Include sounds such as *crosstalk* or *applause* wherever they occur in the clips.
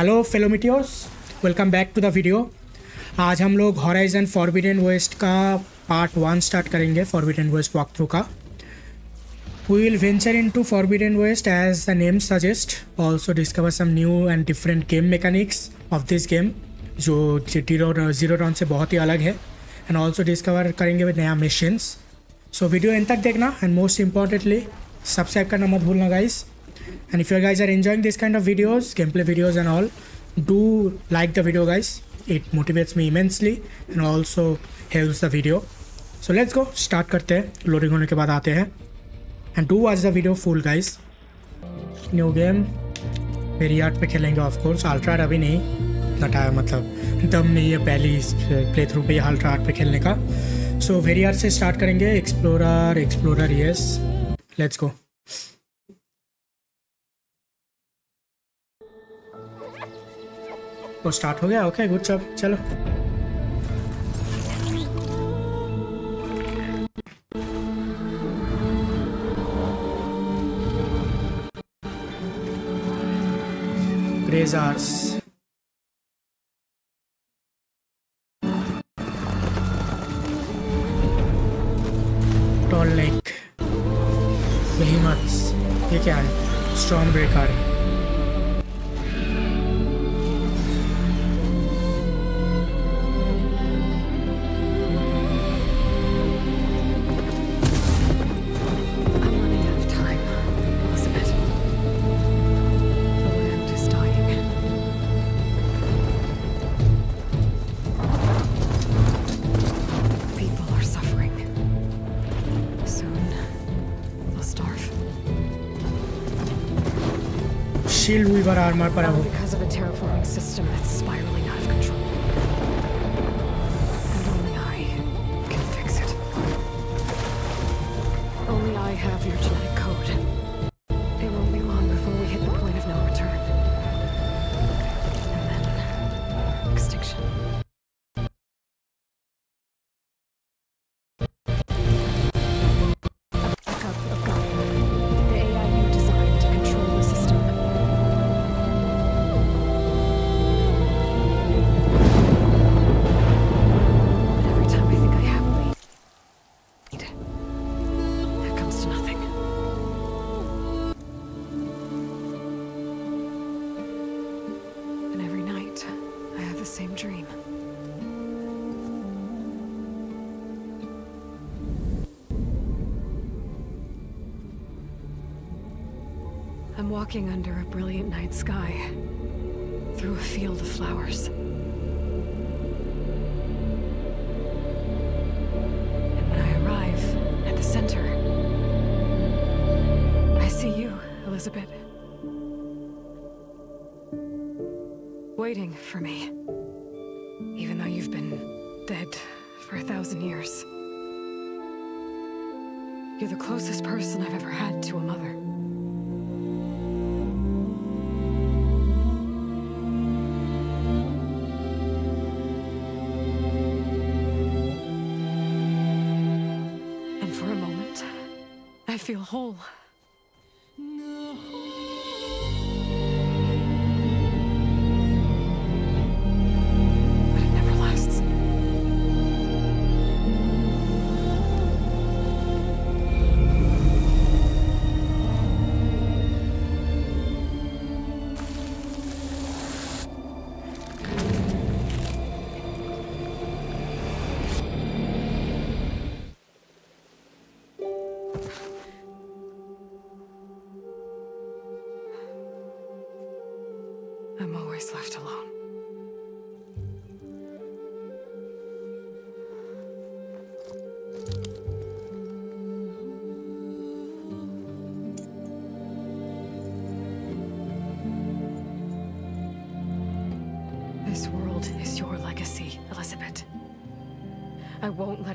Hello फेलोमिटियोस welcome back to the video आज हम लोग हॉराइजन फॉरबिडन वेस्ट का पार्ट वन स्टार्ट करेंगे फॉरबिडन वेस्ट वॉक थ्रू का। We will venture into Forbidden West as the name suggest also discover some new and different game mechanics of this game जो zero zero run से बहुत ही अलग है। And also discover करेंगे with नया machines so video end तक देखना एंड मोस्ट इंपॉर्टेंटली सब्सक्राइब करना मत भूलना guys and if you guys are enjoying this kind of videos gameplay videos and all do like the video guys it motivates me immensely and also helps the video so let's go start करते हैं loading होने के बाद आते हैं and do watch the video full guys new game मेरी hard पे खेलेंगे ऑफ़ कोर्स अल्ट्रा अभी नहीं टाइम मतलब दम नहीं है पहली प्ले थ्रू पे अल्ट्रा आर्ट पे खेलने का सो वेरी आर्ट से स्टार्ट करेंगे explorer explorer yes let's go तो स्टार्ट हो गया। ओके गुड जॉब चलो। ग्रेजार्स llamar para vos. Walking under a brilliant night sky, through a field of flowers. And when I arrive at the center, I see you, Elizabeth. Waiting for me. Even though you've been dead for a thousand years. You're the closest person I've ever had to a mother. Feel whole.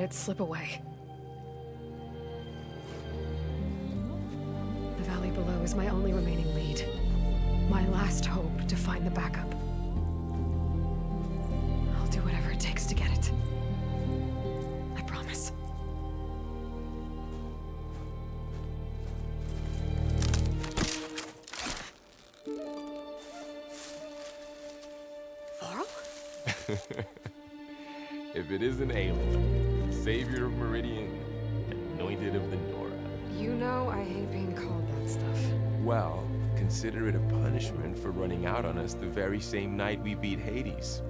It slip away. The valley below is my only remaining lead. My last hope to find the backup. I'll do whatever it takes to get it. I promise. *laughs* if it isn't Aloy, savior of Meridian, anointed of the Nora. You know I hate being called that stuff. Well, consider it a punishment for running out on us the very same night we beat Hades.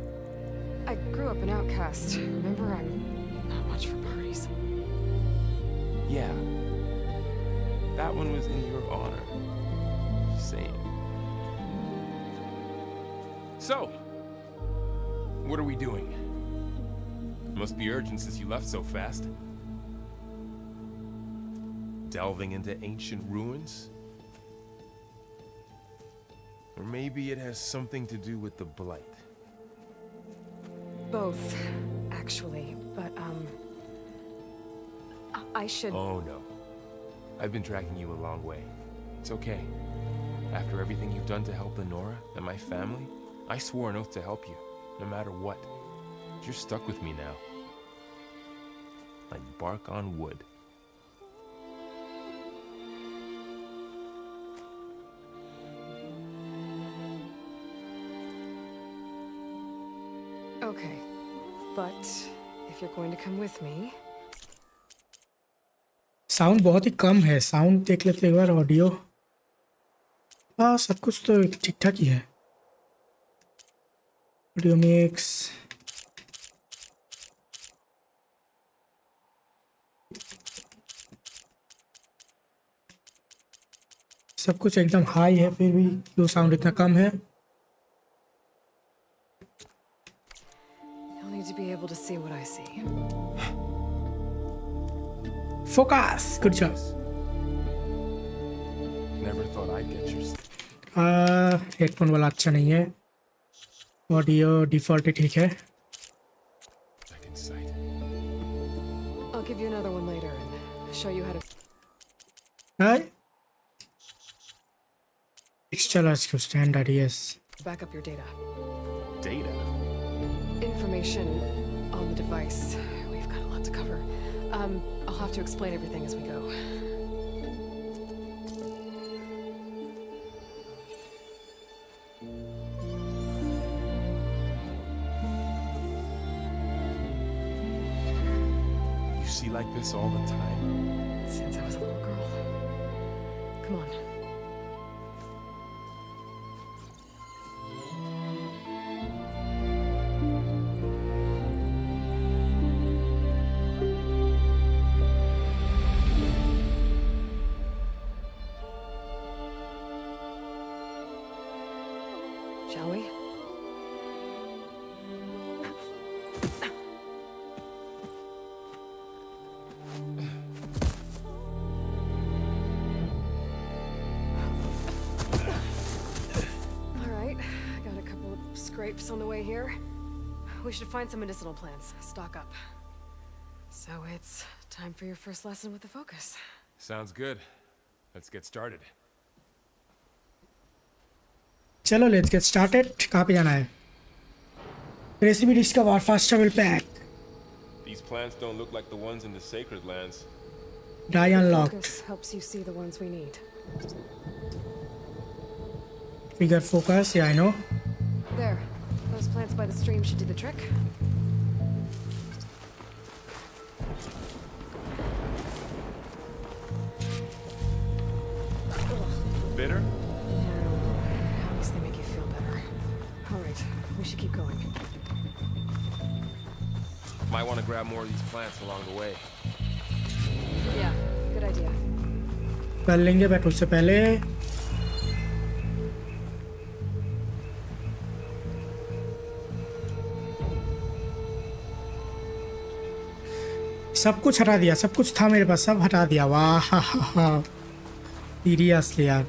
I grew up an outcast. Remember, I'm not much for parties. Yeah. That one was in your honor. Just saying. So, what are we doing? Must be urgent since you left so fast. Delving into ancient ruins? Or maybe it has something to do with the Blight. Both, actually. But, um... I- I should... Oh no. I've been tracking you a long way. It's okay. After everything you've done to help the Nora and my family, I swore an oath to help you, no matter what. You're stuck with me now. Like bark on wood. Okay. But, if you're going to come with me... sound बहुत ही कम है sound देख लेते एक बार audio हाँ सब कुछ तो ठीक ठाक ही है ऑडियो मिक्स सब कुछ एकदम हाई है फिर भी क्यों साउंड इतना कम है। फोकस गुड जॉब हेडफोन वाला अच्छा नहीं है। ऑडियो डिफ़ॉल्ट ठीक है। I'll give you another one later and show you how to Hey? HLSQ standard, yes. Back up your data. Data? Information on the device. We've got a lot to cover. Um, I'll have to explain everything as we go. You see like this all the time. should find some medicinal plants, stock up. So it's time for your first lesson with the focus. Sounds good. Let's get started. चलो let's get started कहाँ पे जाना है recipe discover first travel pack These plants don't look like the ones in the sacred lands. Die unlock Focus helps you see the ones we need. Figure focus या I know There, those plants by the stream should do the trick. Bitter? No, at least they make you feel better. All right, we should keep going. Might want to grab more of these plants along the way. Yeah, good idea. कर लेंगे but उससे पहले सब कुछ हटा दिया, सब कुछ था मेरे पास, सब हटा दिया। वाह, हा हा हा। सीरियसली यार।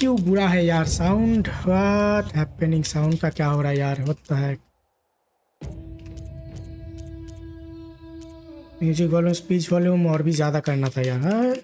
क्यों बुरा है यार? साउंड व्हाट हैपनिंग साउंड का क्या हो रहा है यार? होता है म्यूज़िक वॉल्यूम स्पीच वॉल्यूम और भी ज़्यादा करना था यार।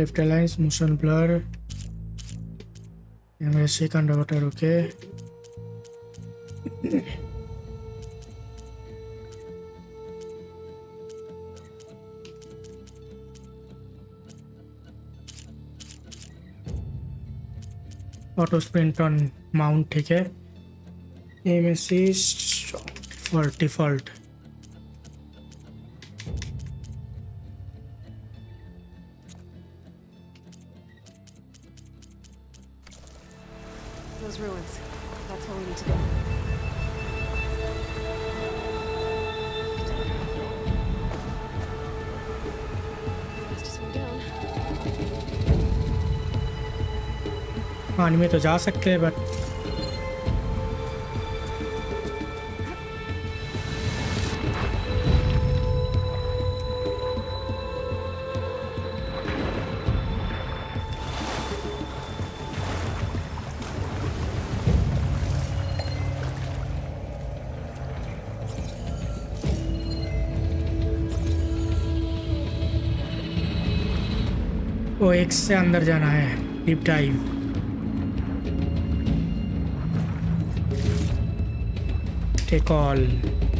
left aligns motion blur and we'll see converter okay auto sprint on mount ठीक है एम एस default में तो जा सकते हैं बट एक से अंदर जाना है deep dive take all.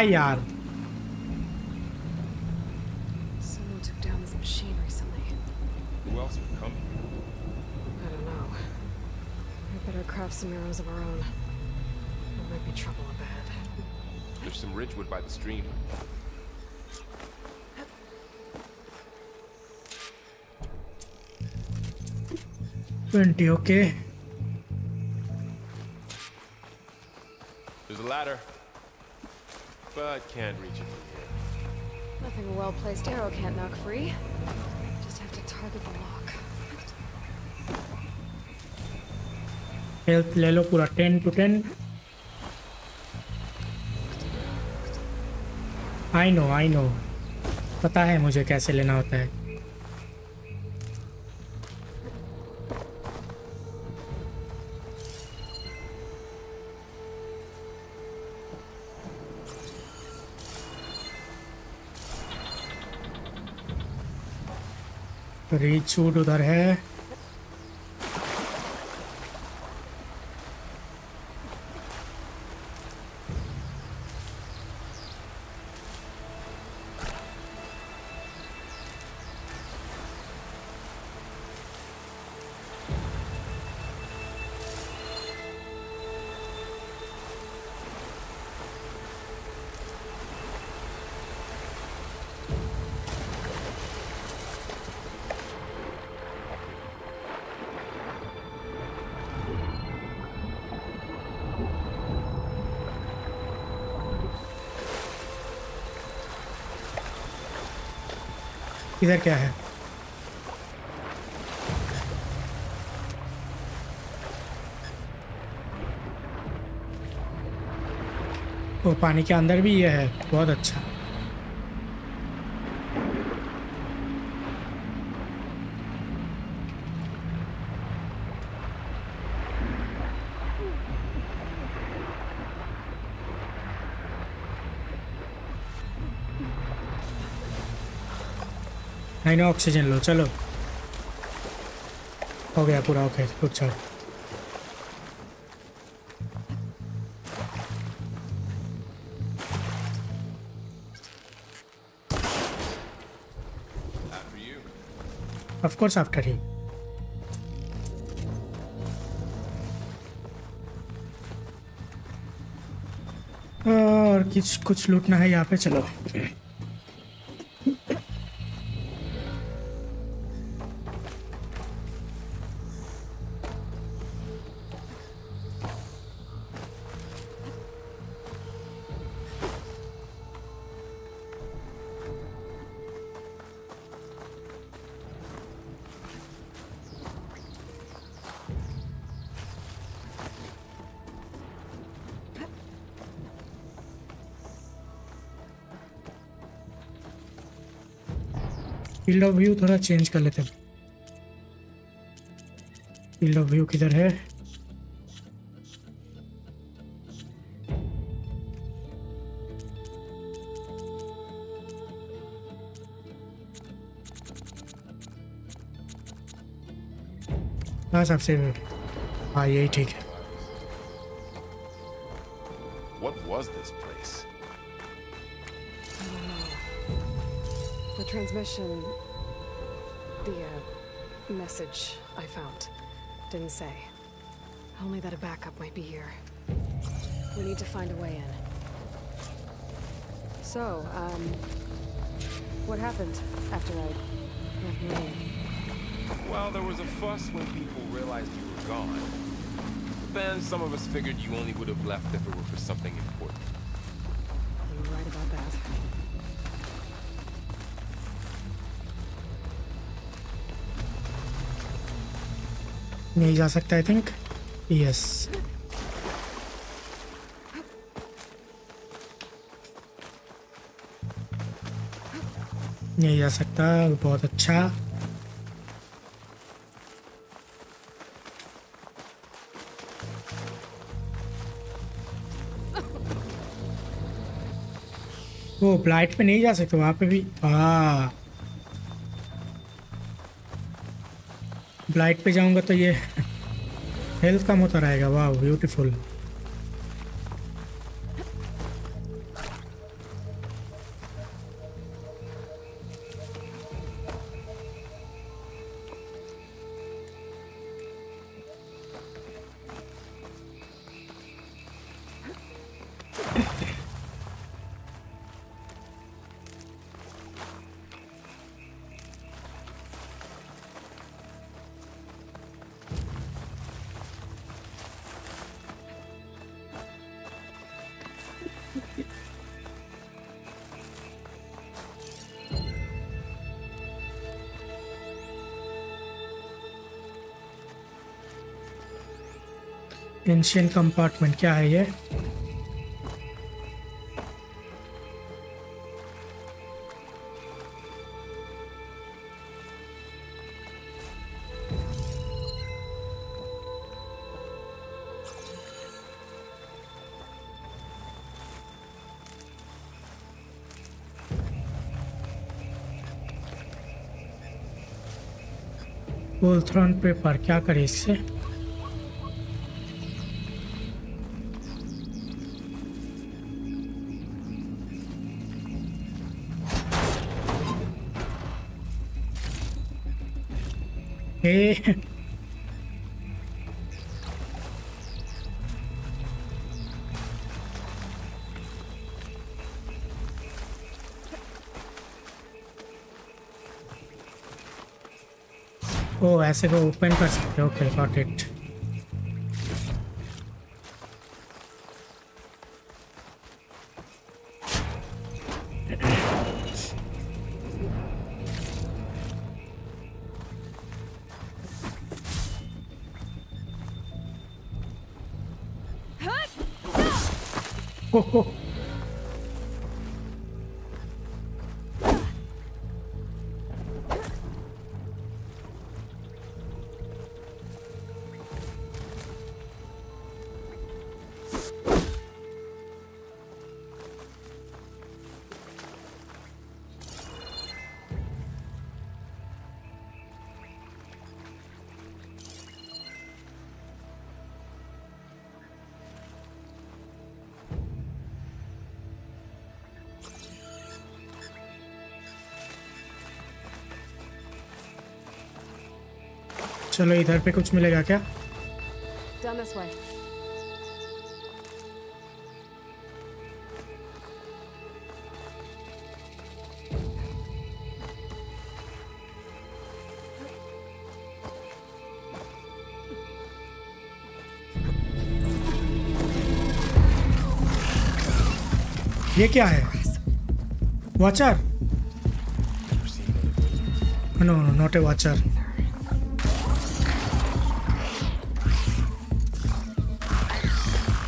Why. Someone took down this machine recently. Who else would come? I don't know. We better craft some arrows of our own. There might be trouble ahead. There's some ridgewood by the stream. Twenty, okay. Health ले लो पूरा ten to ten I know I know पता है मुझे कैसे लेना होता है। रीच उधर है। इधर क्या है? वो पानी के अंदर भी ये है बहुत अच्छा। नहीं ना ऑक्सीजन लो, चलो। हो गया पूरा okay good sir After you. Of course after ही और कुछ कुछ लूटना है यहाँ पे, चलो। फ़ील्ड ऑफ़ व्यू थोड़ा चेंज कर लेते हैं। फ़ील्ड ऑफ़ व्यू किधर है? हाँ सबसे हाँ यही ठीक है। What was this place? Transmission... The, uh, message I found didn't say. Only that a backup might be here. We need to find a way in. So, um... What happened after I left Meridian? Well, there was a fuss when people realized you were gone. But Then some of us figured you only would have left if it were for something important. नहीं जा सकता I think yes नहीं जा सकता, बहुत अच्छा। वो blight पे नहीं जा सकते, वहाँ पे भी हाँ ब्लाइट पे जाऊँगा तो ये *laughs* हेल्थ कम होता रहेगा। वाह ब्यूटीफुल एंशियन कंपार्टमेंट क्या है ये? बोलथ्रॉन पेपर क्या करे इससे? ए ओ ऐसे को ओपन कर सकते हो okay got it ho, *laughs* ho, चलो इधर पे कुछ मिलेगा क्या? ये क्या है? Watcher no no not a watcher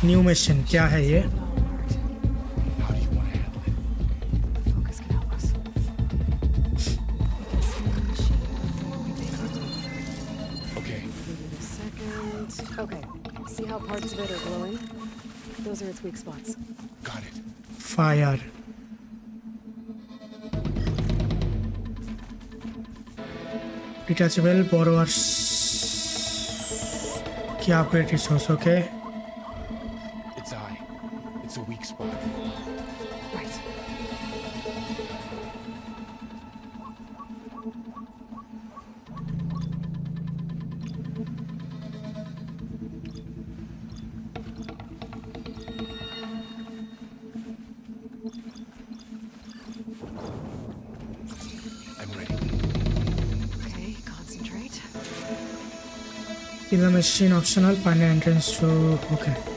new mission क्या है ये Fire. Detachable borrowers. Key operatives. Okay. Machine optional find an entrance to okay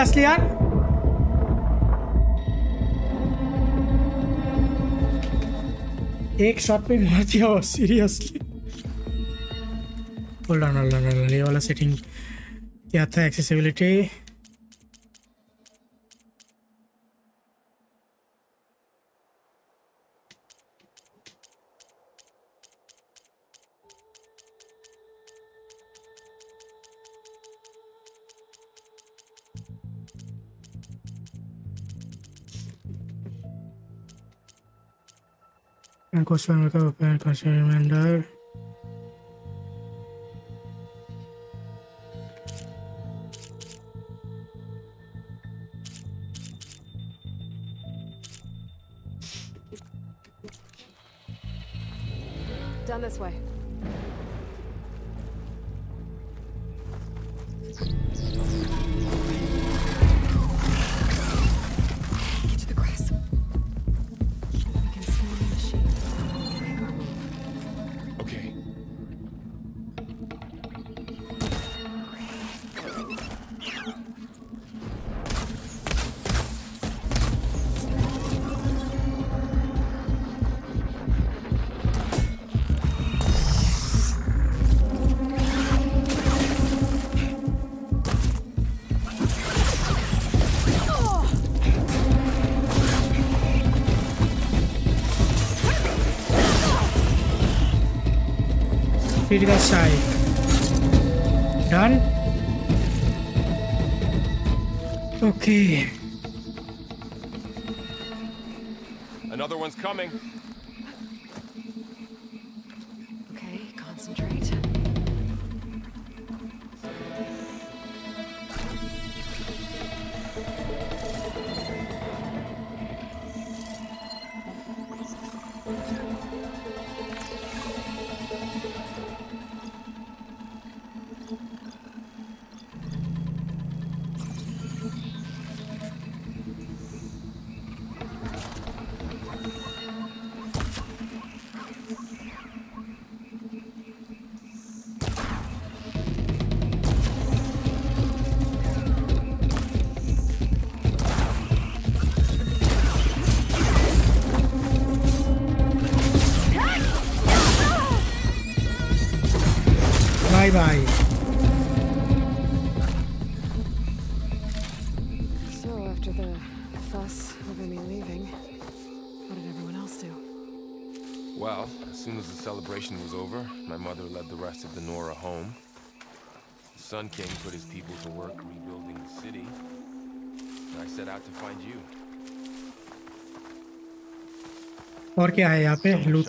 seriously यार एक शॉट पे मार दिया seriously hold on hold on ये वाला सेटिंग क्या था? Accessibility one will cover and consider reminder. Critical strike. Done. Okay. Another Sun King put his people to work rebuilding the city. And I set out to find you. और क्या है यहाँ पे लूट.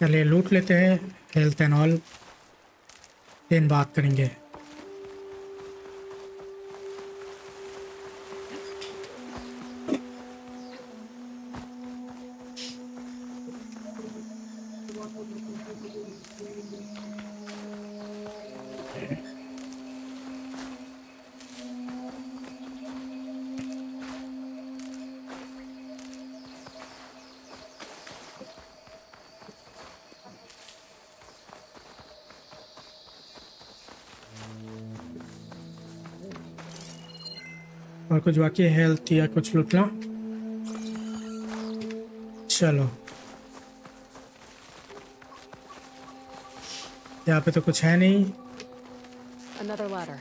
चलिए लूट लेते हैं हेल्थ एंड ऑल दिन बात करेंगे और कुछ बाकी हेल्थ या कुछ लूटना चलो। यहाँ पे तो कुछ है नहीं। Another ladder.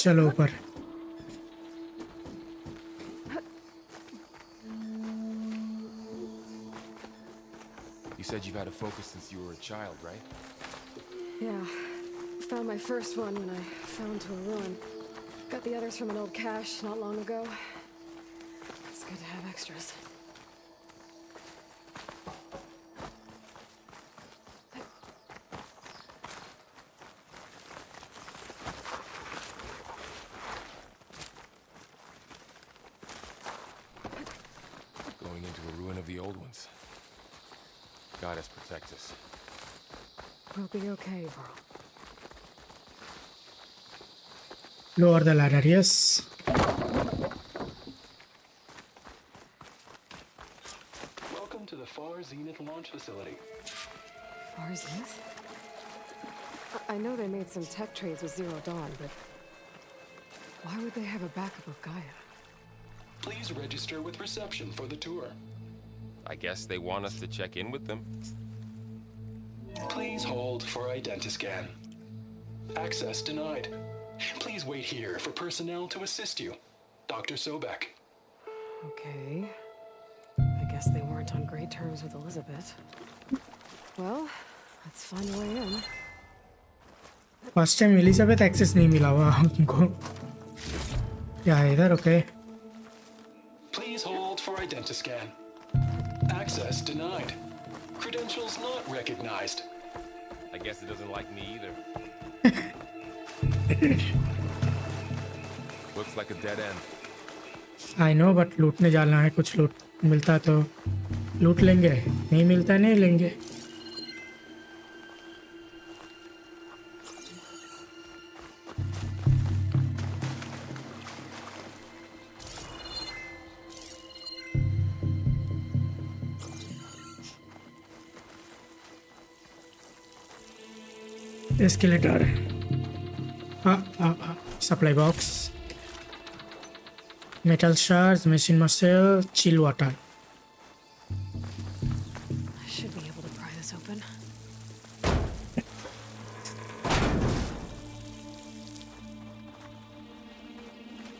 चलो ऊपर You said you've had a focus since you were a child, right? Yeah. Found my first one when I fell into a ruin. Got the others from an old cache not long ago. It's good to have extras. okay, bro. Lower the ladder, yes. Welcome to the Far Zenith launch facility. Far Zenith? I know they made some tech trades with Zero Dawn, but why would they have a backup of Gaia? Please register with reception for the tour. I guess they want us to check in with them. Please hold for identiscan. Access denied. Please wait here for personnel to assist you. Dr. Sobeck. Okay. I guess they weren't on great terms with Elisabet. Well, let's find a way in. First time Elizabeth access नहीं मिला हुआ उनको okay. Please hold for please hold scan. Access denied. credentials not recognized I guess it doesn't like me either. Looks like a dead end. I know, but loot लूटने जाना है कुछ लूट मिलता तो लूट लेंगे नहीं मिलता नहीं लेंगे escalator ah, ah, ah. supply box metal shards machine muscle chill water I should be able to pry this open.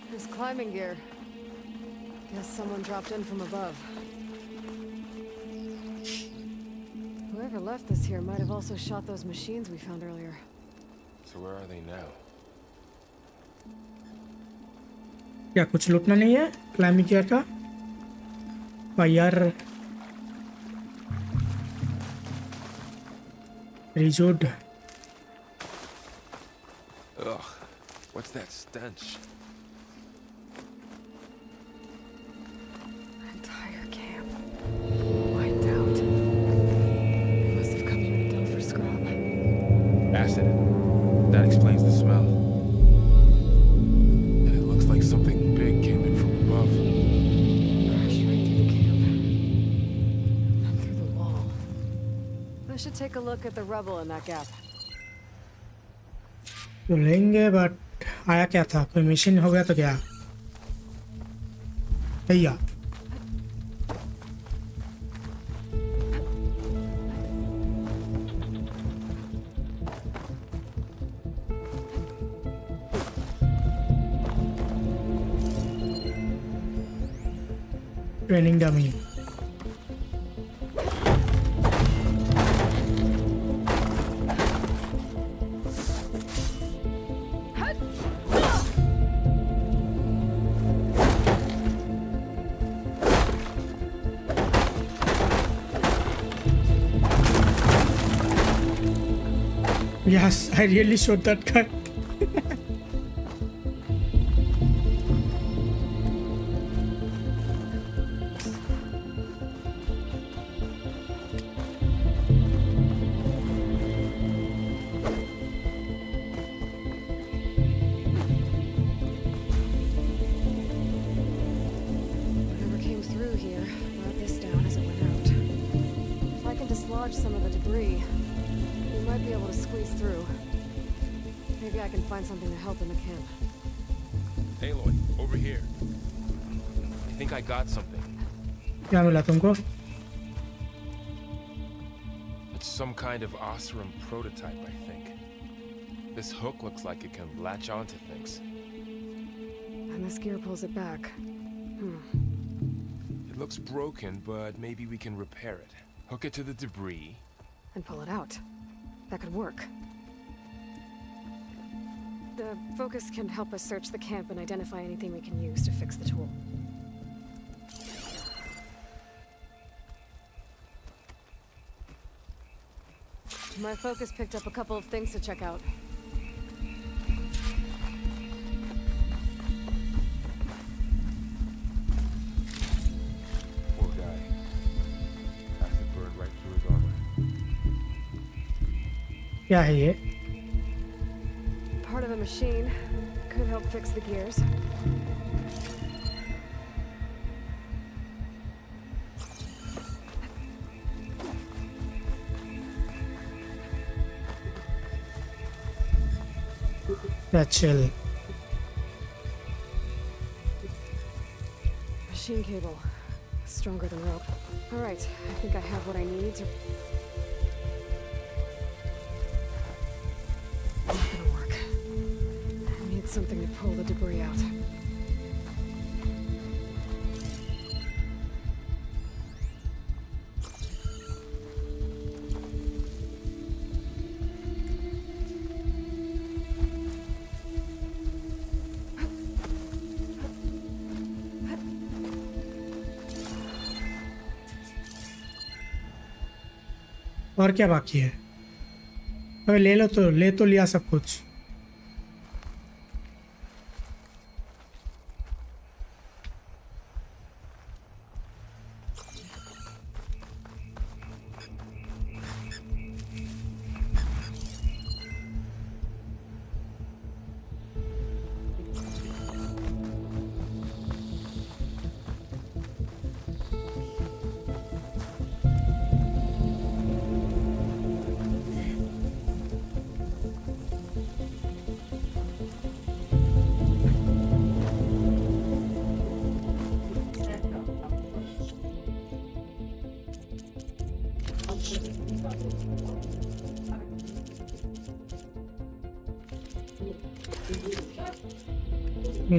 There's climbing gear. Guess someone dropped in from above. Whoever left this here might have also shot those machines we found earlier. So where are they now? क्या कुछ लूटना नहीं है climbing gear का fire रिजूड Ugh, what's that stench? Look at the rubble in that gap. तो लेंगे but आया क्या था? कोई मिशन हो गया तो क्या? भैया। Training dummy I really shot that guy. It's some kind of Oseram prototype, I think. This hook looks like it can latch onto things. And this gear pulls it back. Hmm. It looks broken, but maybe we can repair it. Hook it to the debris. And pull it out. That could work. The Focus can help us search the camp and identify anything we can use to fix the tool. My focus picked up a couple of things to check out. Poor guy. Acid burned right through his armor. क्या है ये Part of a machine. Could help fix the gears. Chill. Machine cable. Stronger than rope. Alright, I think I have what I need to... Not gonna work. I need something to pull the debris out. और क्या बाकी है? अबे ले लो तो ले तो लिया सब कुछ।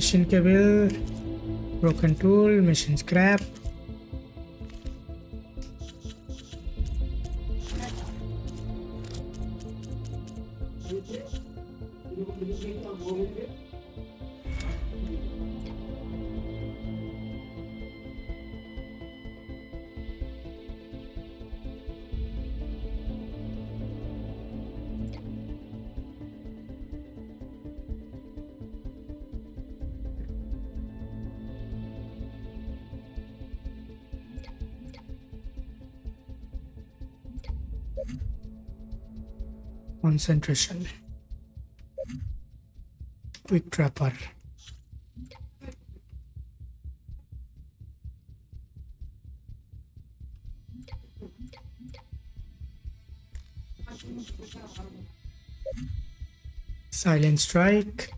Machine cable broken tool machine scrap concentration. Quick trapper. Silent strike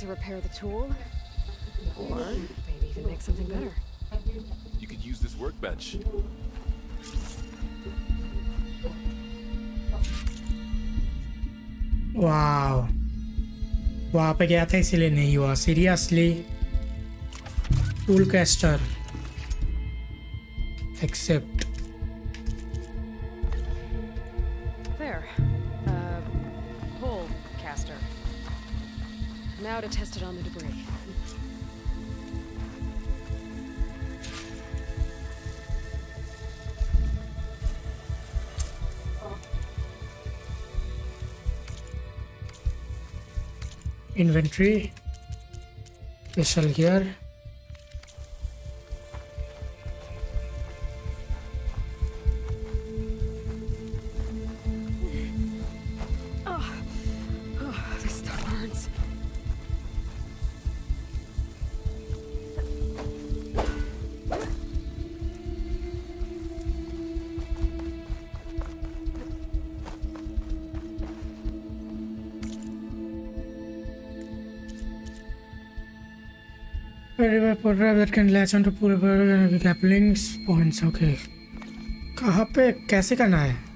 to repair the tool. Or maybe even make something better. You could use this workbench. वाह वहाँ पे गया था इसीलिए नहीं हुआ seriously tool caster except inventory special here Portal that can latch onto pull pool links points okay कहाँ पे कैसे करना है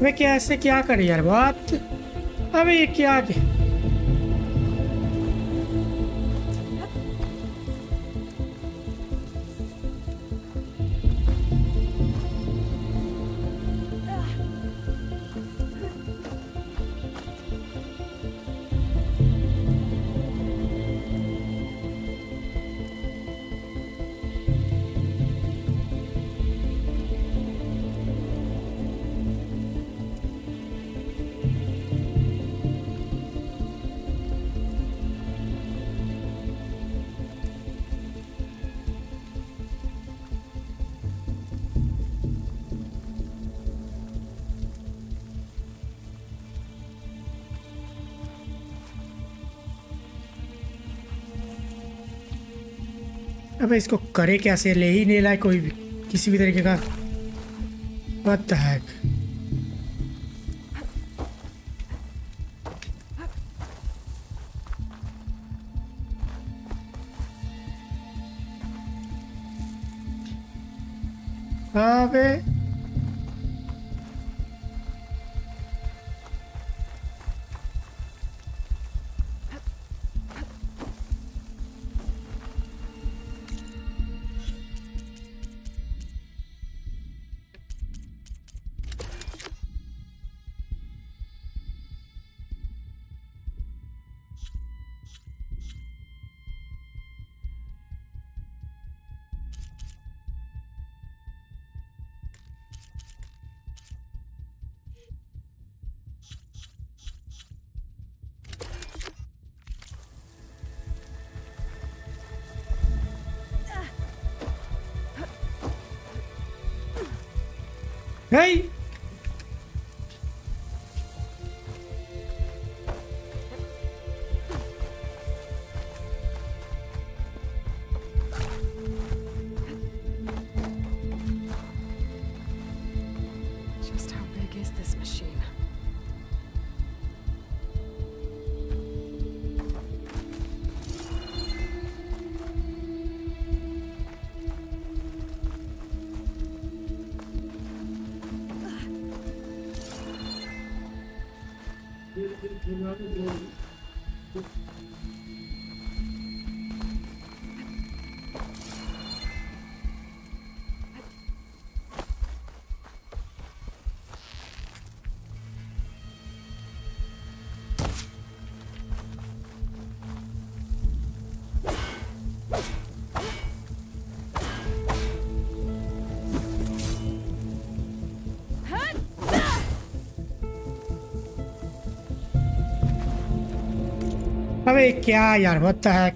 अबे कैसे क्या करे यार? बात अबे ये क्या अबे इसको करे कैसे ले ही नहीं लाए कोई भी किसी भी तरीके का पता the क्या यार होता है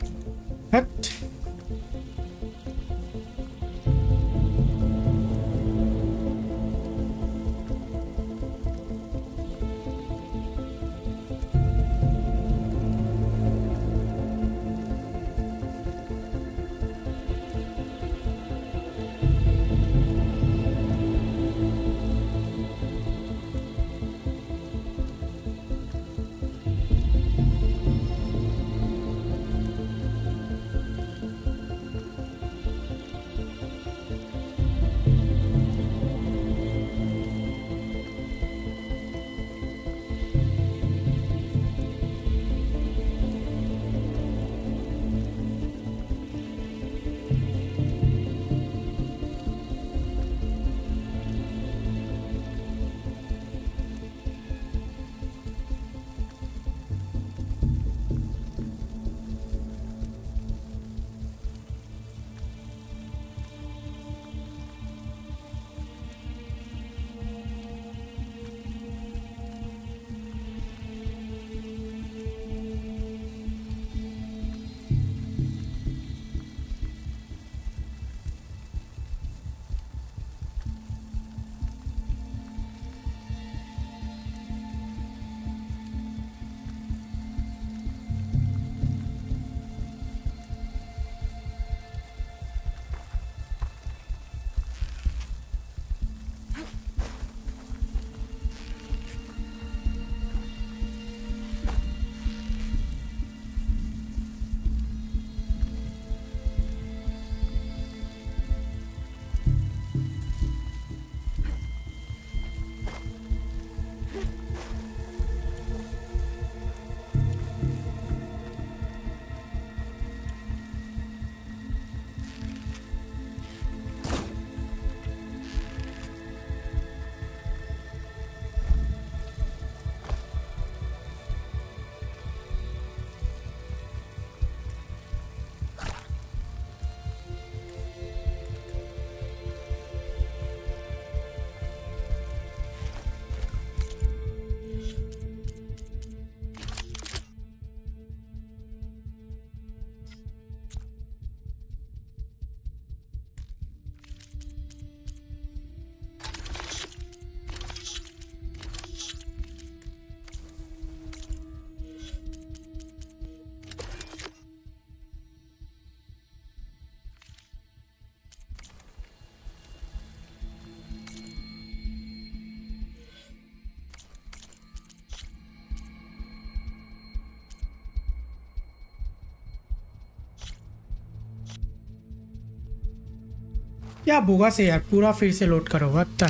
या बोगा से यार, पूरा फिर से लोड करो व्हाट द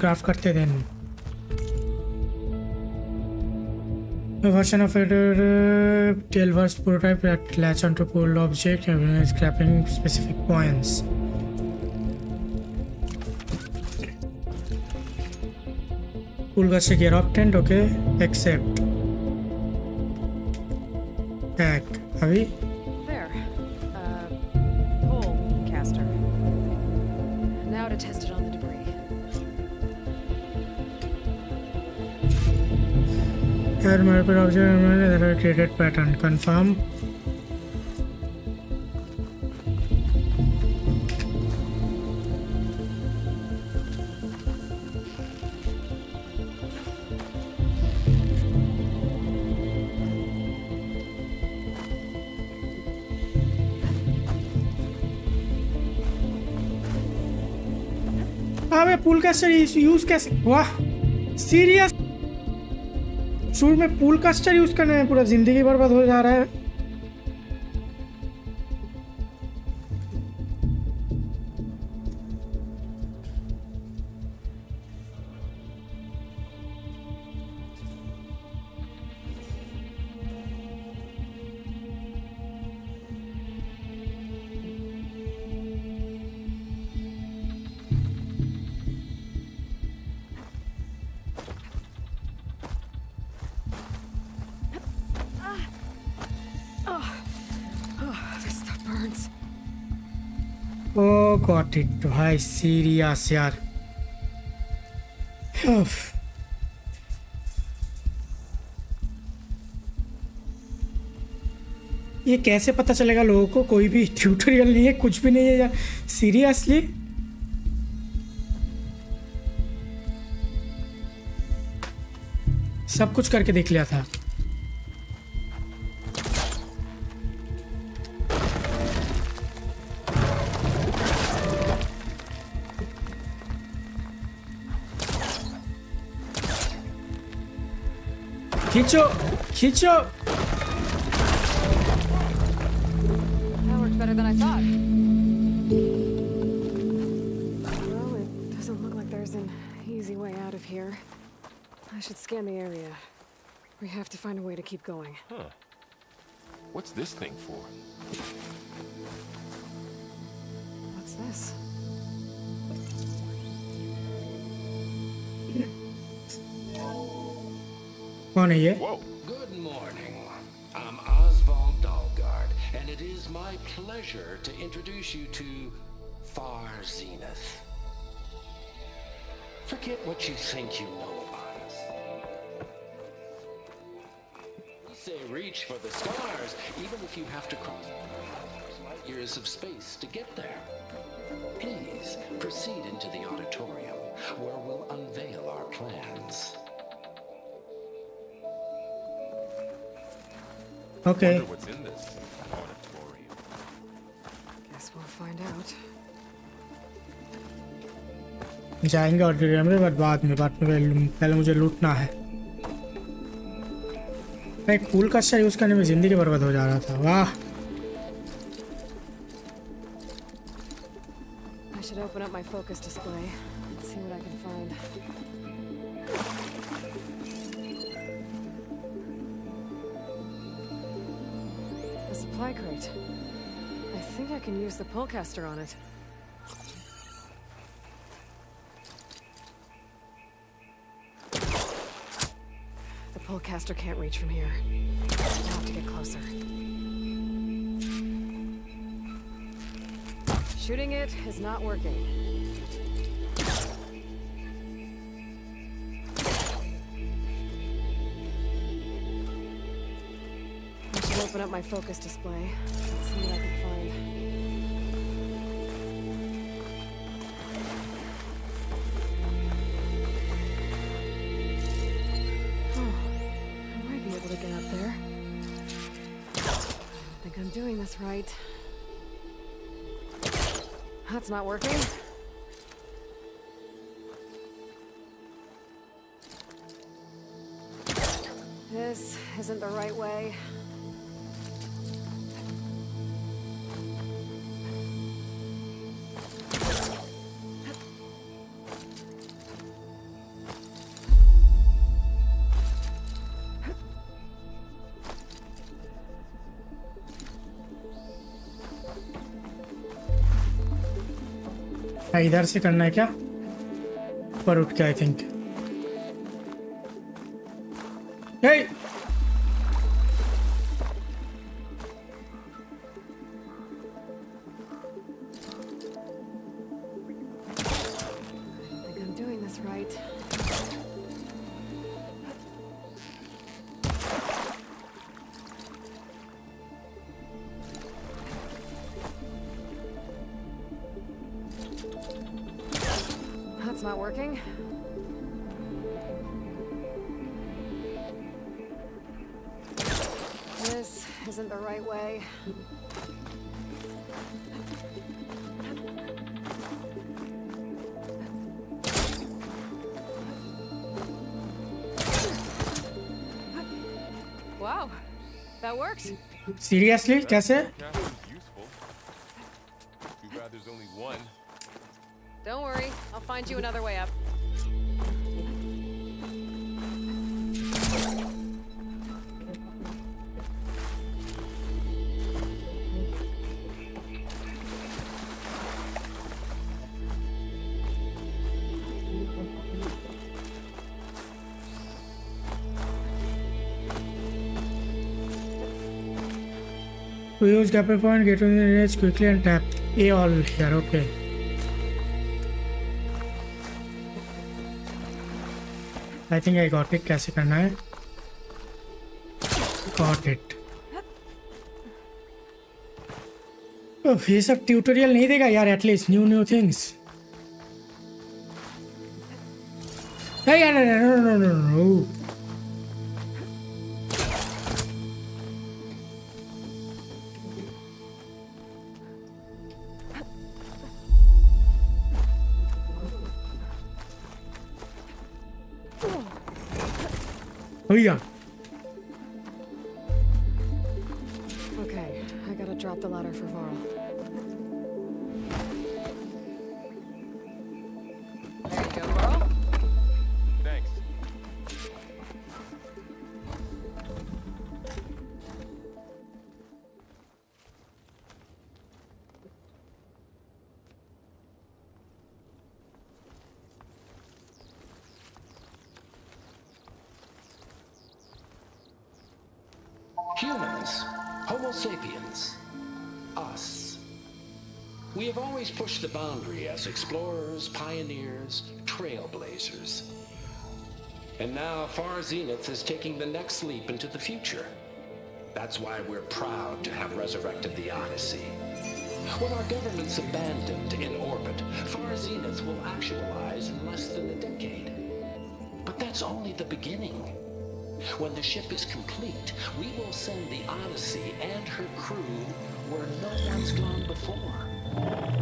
क्राफ्ट करते then. Version of adder tail verse prototype that latch on to pole object everyone specific points pull gas से गियर ऑप्टेंट ओके एक्सेप्ट एक अभी Multiple object that are created pattern. Confirm. अबे पुल caster use कैसे वाह serious शुरू में pool caster use करने में पूरा ज़िंदगी बर्बाद हो जा रहा है। गॉट इट भाई सीरियस यार ये कैसे पता चलेगा लोगों को कोई भी ट्यूटोरियल नहीं है, कुछ भी नहीं है यार। सीरियसली सब कुछ करके देख लिया था। Get up! That worked better than I thought. Well, it doesn't look like there's an easy way out of here. I should scan the area. We have to find a way to keep going. Huh. What's this thing for? What's this? कौन है ये Whoa! Good morning. I'm Oswald Dalgard, and it is my pleasure to introduce you to Far Zenith. Forget what you think you know about us. We say reach for the stars, even if you have to cross light years of space to get there. Please proceed into the auditorium, where we'll unveil our plans. Wonder what's in this auditorium. Guess we'll find out. जाएँगे auditorium में but बाद में बाद में पहले मुझे लूटना है मैं फूल अच्छा यूज़ करने में ज़िंदगी बर्बाद हो जा रहा था वाह I should open up my focus display can use the pullcaster on it. The pullcaster can't reach from here. I'll have to get closer. Shooting it is not working. Open up my focus display. Let's see what I can this right. That's not working. This isn't the right way. इधर से करना है क्या? ऊपर उठ के I think seriously कैसे? double point, get on the edge quickly and tap. A all here, okay. I think I got it कैसे करना है? गॉट इट ये सब ट्यूटोरियल नहीं देगा यार एटलीस्ट न्यू न्यू थिंग्स नहीं यार no no no no no the boundary as explorers, pioneers, trailblazers. And now Far Zenith is taking the next leap into the future. That's why we're proud to have resurrected the Odyssey. When our government's abandoned in orbit, Far Zenith will actualize in less than a decade. But that's only the beginning. When the ship is complete, we will send the Odyssey and her crew where no one's gone before.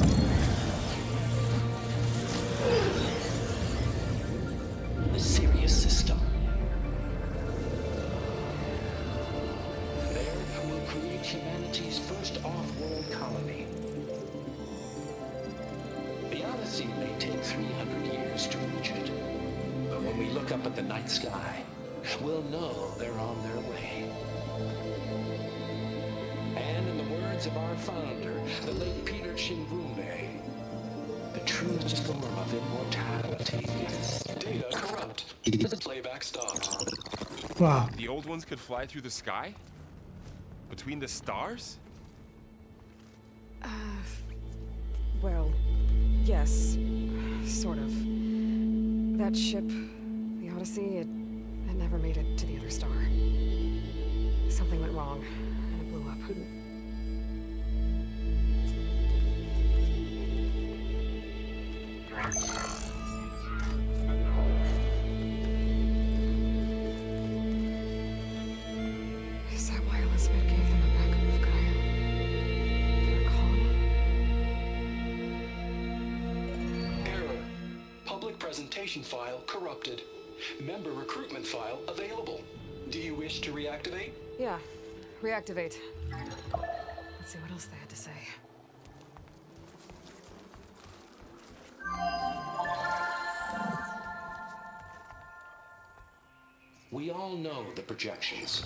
Playback stopped. वाह The old ones could fly through the sky? Between the stars? Uh, Well, yes, sort of. That ship, the Odyssey, it, it never made it to the other star. Something went wrong, and it blew up. Is file corrupted. Member recruitment file available. Do you wish to reactivate? Yeah, reactivate. Let's see what else they had to say. We all know the projections.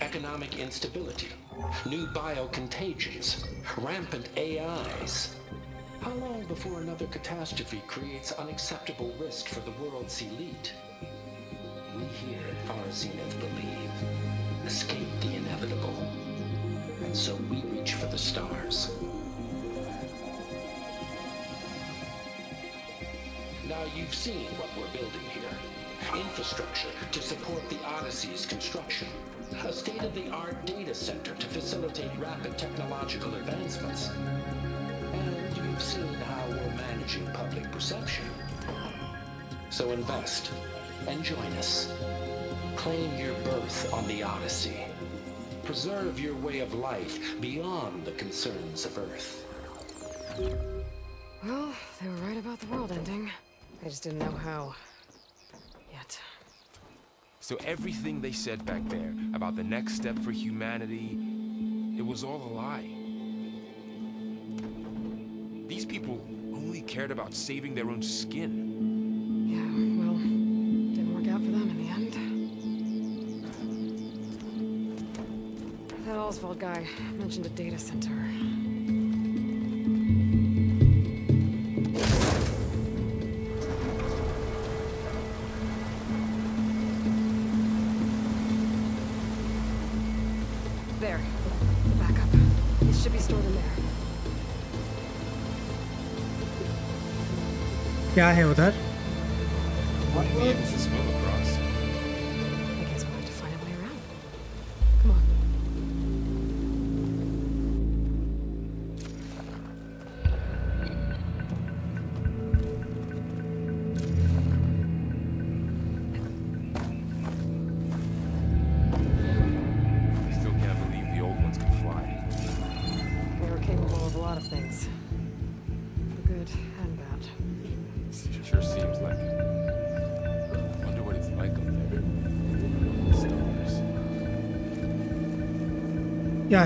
economic instability, new biocontagions, rampant AIs. How long before another catastrophe creates unacceptable risk for the world's elite? We here at Far Zenith believe escape the inevitable. And so we reach for the stars. Now you've seen what we're building here. Infrastructure to support the Odyssey's construction. A state-of-the-art data center to facilitate rapid technological advancements. And you've seen how we're managing public perception. So invest and join us. Claim your berth on the Odyssey. Preserve your way of life beyond the concerns of Earth. Well, they were right about the world ending. I just didn't know how. Yet. So everything they said back there about the next step for humanity, it was all a lie. Cared about saving their own skin. Yeah, well, didn't work out for them in the end. That Oswald guy mentioned a data center. क्या है उधर?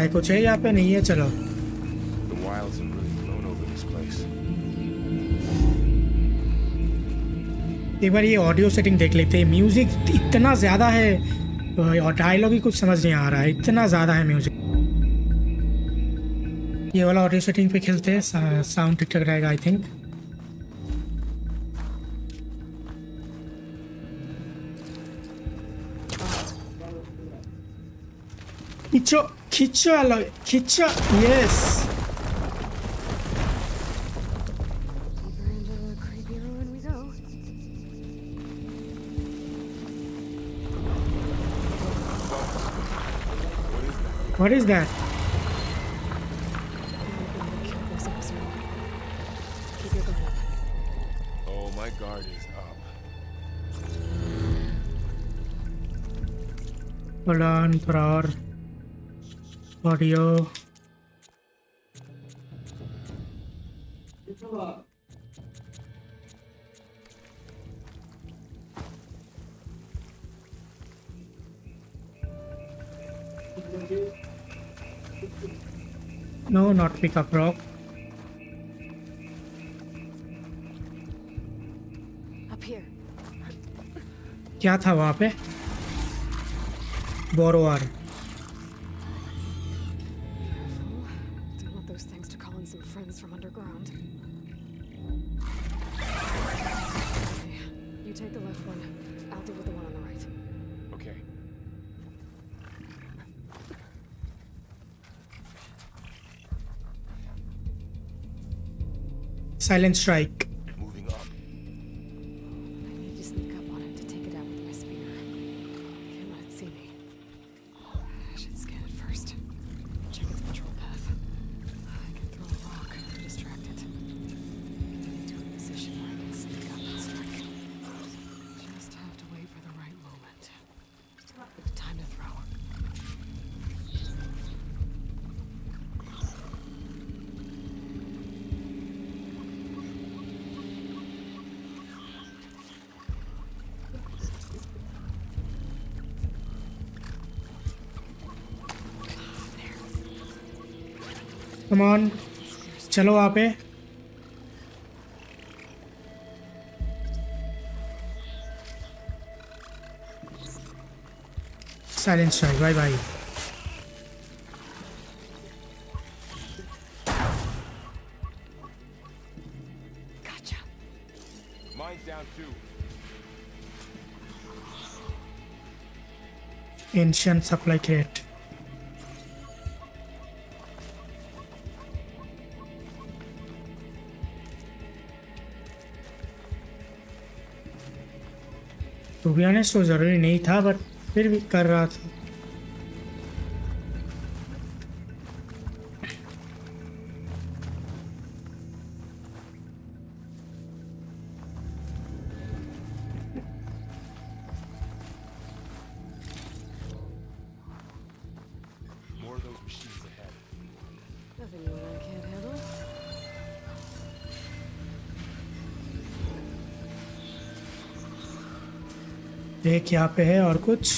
है कुछ है यहाँ पे? नहीं है चलो. एक बार ये ऑडियो सेटिंग देख लेते हैं। म्यूज़िक इतना ज़्यादा है और डायलॉग ही कुछ समझ नहीं आ रहा है। इतना ज़्यादा है म्यूज़िक ये वाला ऑडियो सेटिंग पे खेलते हैं साउंड ठीक ठाक रहेगा आई थिंक खींचो Kichala, Kicha, yes. What is that? Oh, my guard is up. Hold on, Prar. Audio. No, not pick up rock. Up here. क्या था वहाँ पे बोरोवर silent strike. कमान चलो वहाँ पे silence strike bye bye ancient supply create to be honest वो ज़रूरी नहीं था बट फिर भी कर रहा था यहाँ पे है और कुछ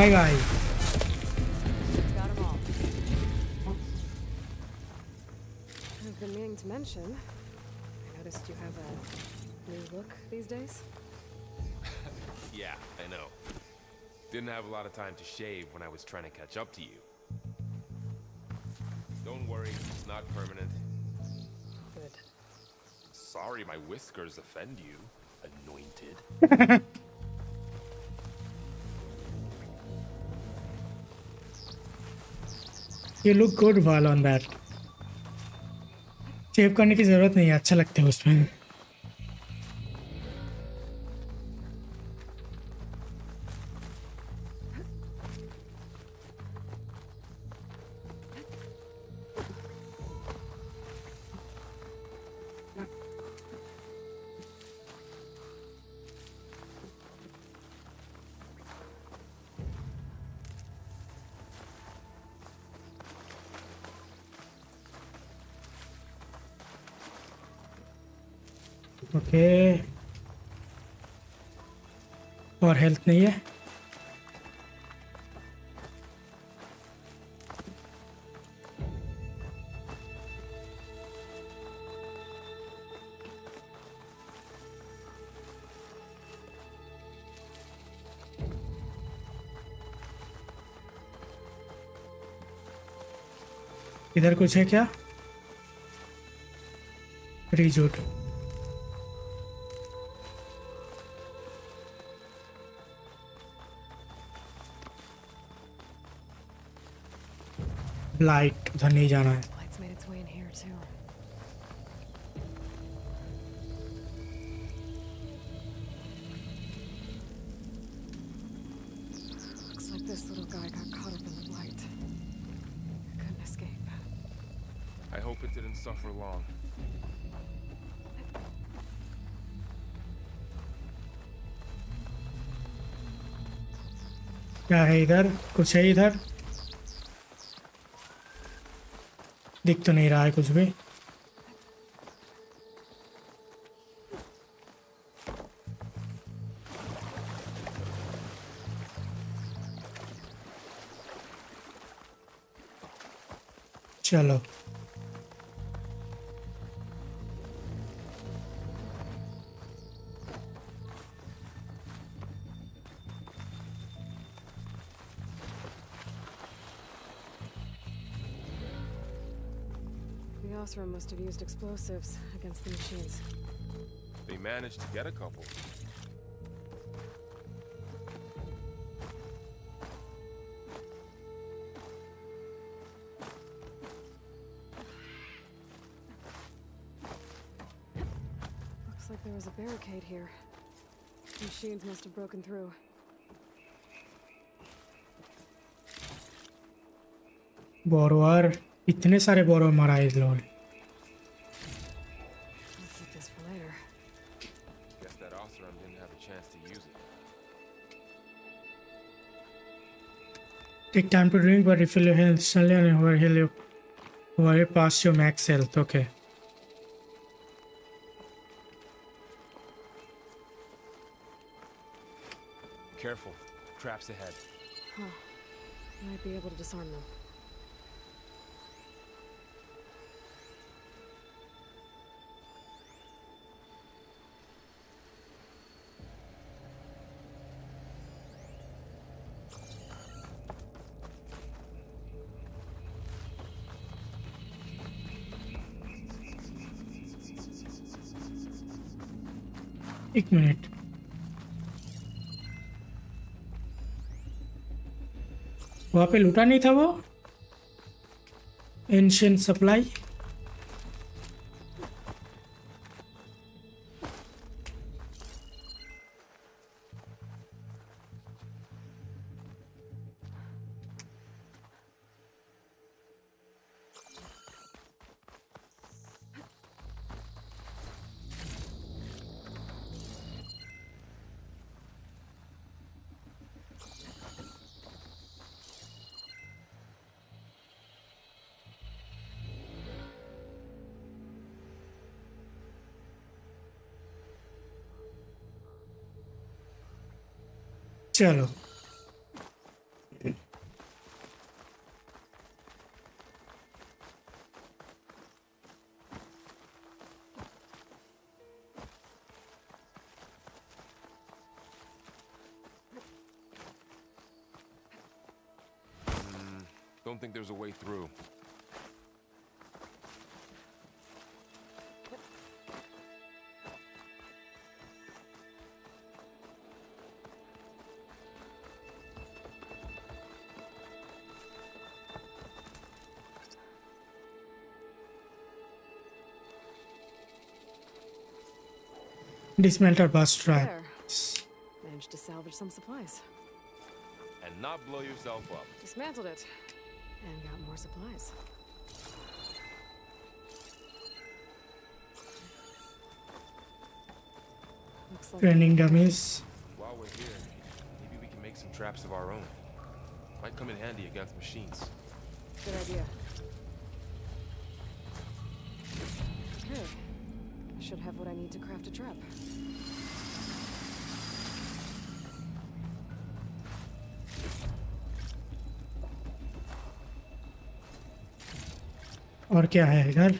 Bye bye. Got them all. I've been meaning to mention. I noticed you have a new look these days. *laughs* Yeah, I know. Didn't have a lot of time to shave when I was trying to catch up to you. Don't worry, it's not permanent. Good. Sorry my whiskers offend you, anointed. *laughs* You look good Varl on that save करने की ज़रूरत नहीं है अच्छा लगता है उसमें। Health नहीं है। इधर कुछ है क्या? रिजूट escape. I hope it didn't suffer long. क्या है इधर कुछ है इधर देख्दो नै रहेको छु है Sorcerer must have used explosives against the machines. They managed to get a couple. Looks like there was a barricade here. Machines must have broken through. बोरोवर इतने सारे बोरोवर मारा इस load Take time to drink but refill your health instantly and overheal you over past your max health okay Careful. Traps ahead. Might be able to disarm them. Minute वहाँ पे लूटा नहीं था वो? एंशियंट सप्लाई चलो hmm, Don't think there's a way through. Dismantle bus trap Managed to salvage some supplies. And not blow yourself up. Dismantled it. And got more supplies. Like training dummies While we're here, maybe we can make some traps of our own. Might come in handy against machines. Good idea. need to craft a trap. और क्या है इधर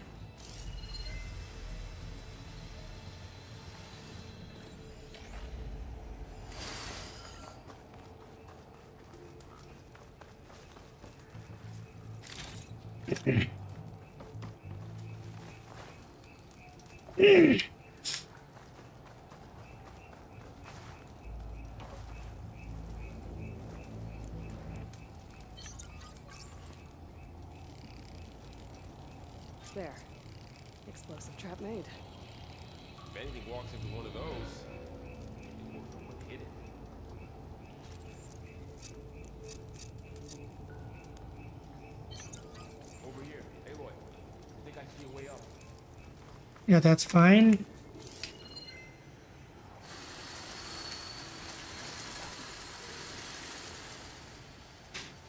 yeah that's fine.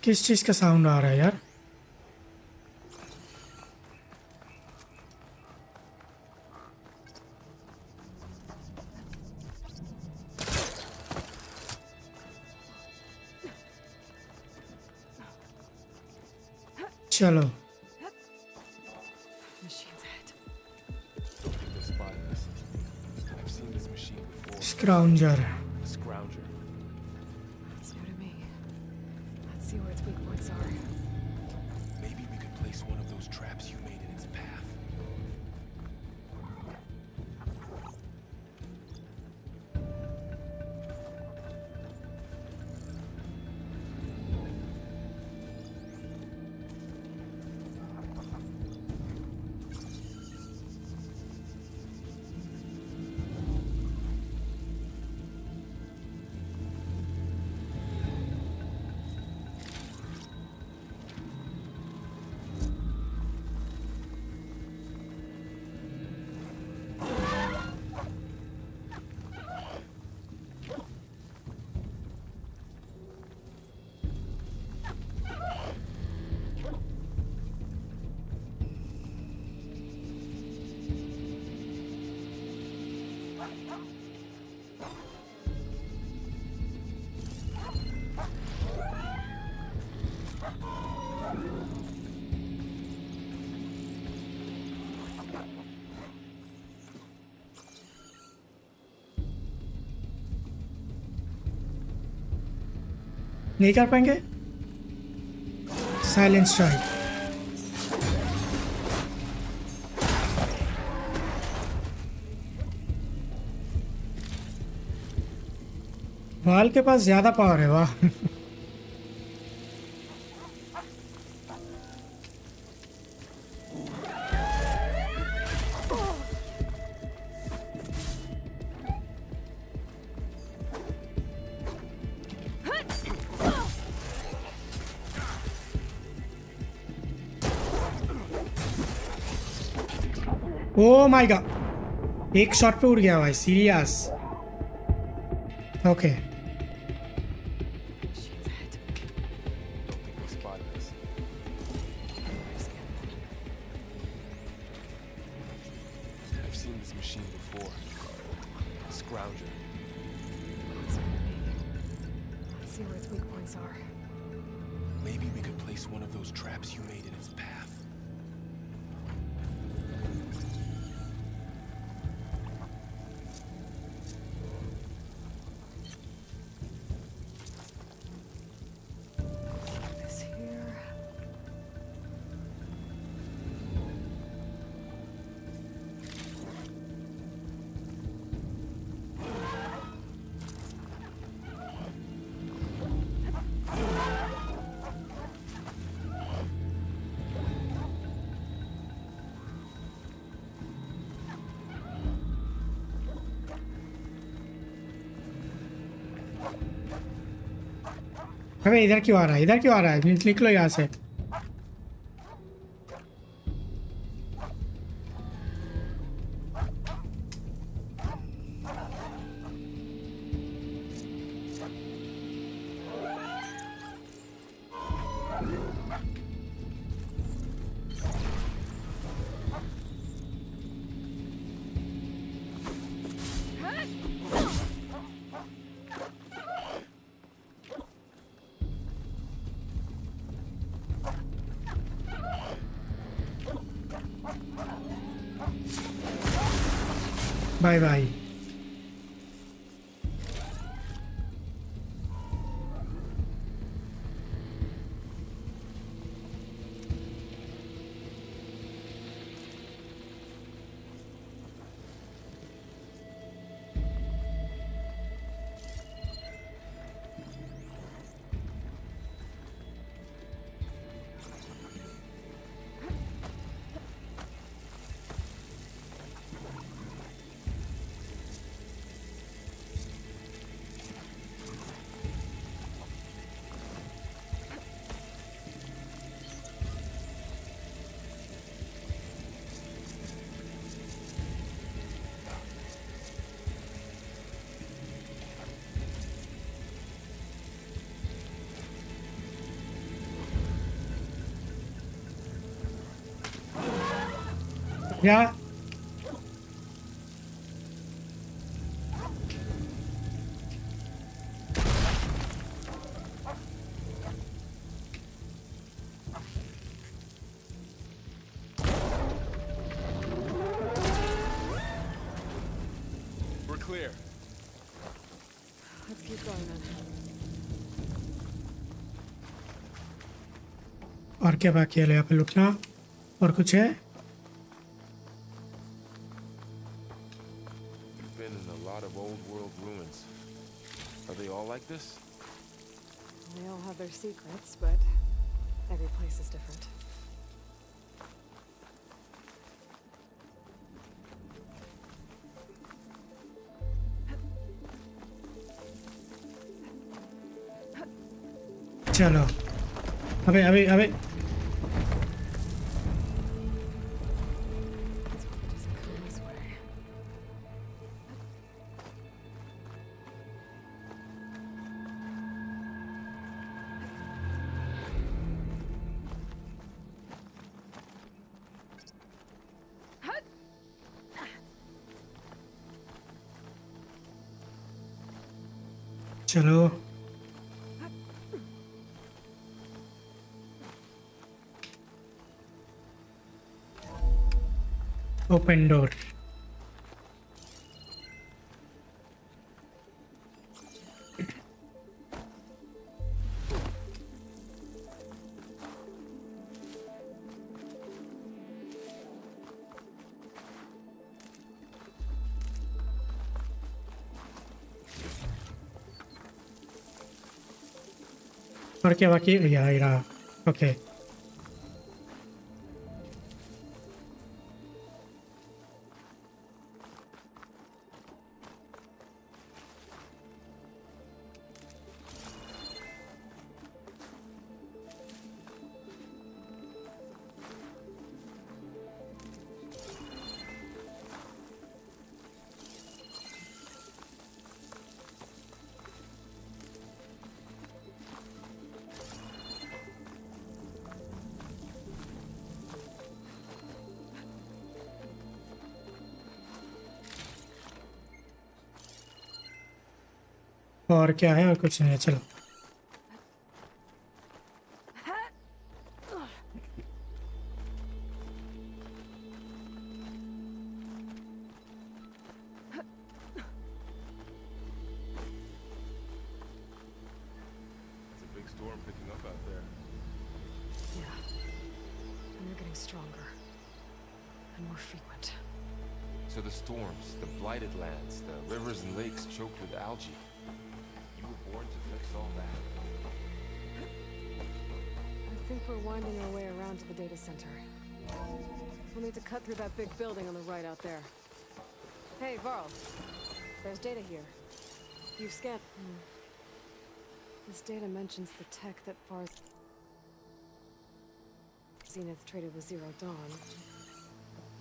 किस चीज़ का sound आ रहा है यार? नहीं कर पाएँगे? साइलेंट स्ट्राइक वाल के पास ज़्यादा पावर है वाह। *laughs* एक शॉट पे उड़ गया भाई सीरियस ओके Shit's अबे इधर क्यों आ रहा है? इधर क्यों आ रहा है? निकलो यहाँ से। Bye bye. Yeah. क्या बाकी है? यहाँ पे लुटना और कुछ है? place is different. चलो अबे अबे अबे open door. Yeah, yeah. Okay. और क्या है और कुछ नहीं है चलो। on the right out there. Hey, Varl. There's data here. You've scanned... Hmm. This data mentions the tech that Var's... Zenith traded with Zero Dawn.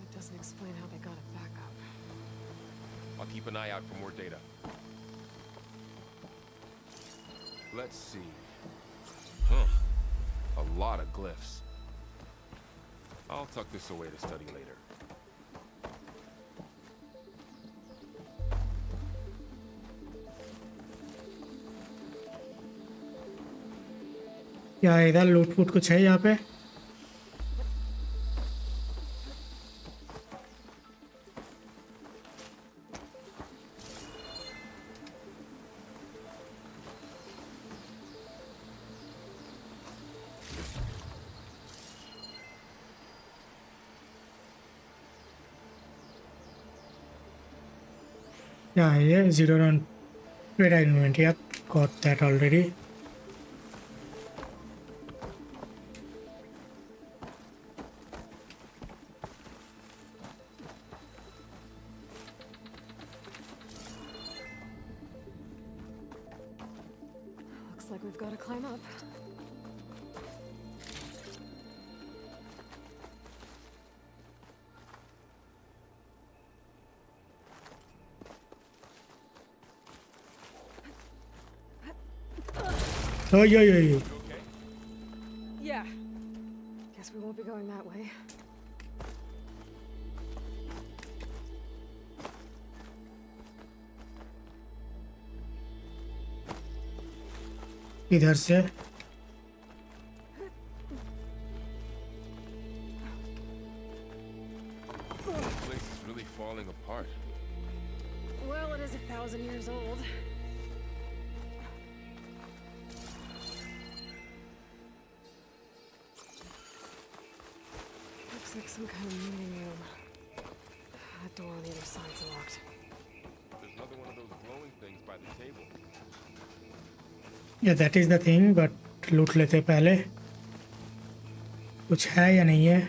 It doesn't explain how they got it back up. I'll keep an eye out for more data. Let's see. Huh. A lot of glyphs. I'll tuck this away to study later. क्या इधर लूट फूट कुछ है यहाँ पे? Zero run red agreement या caught that already Oh, yeah, yeah, yeah. Yeah. Guess we won't be going that way. इधर से that is the thing but लूट लेते पहले। कुछ है या नहीं है?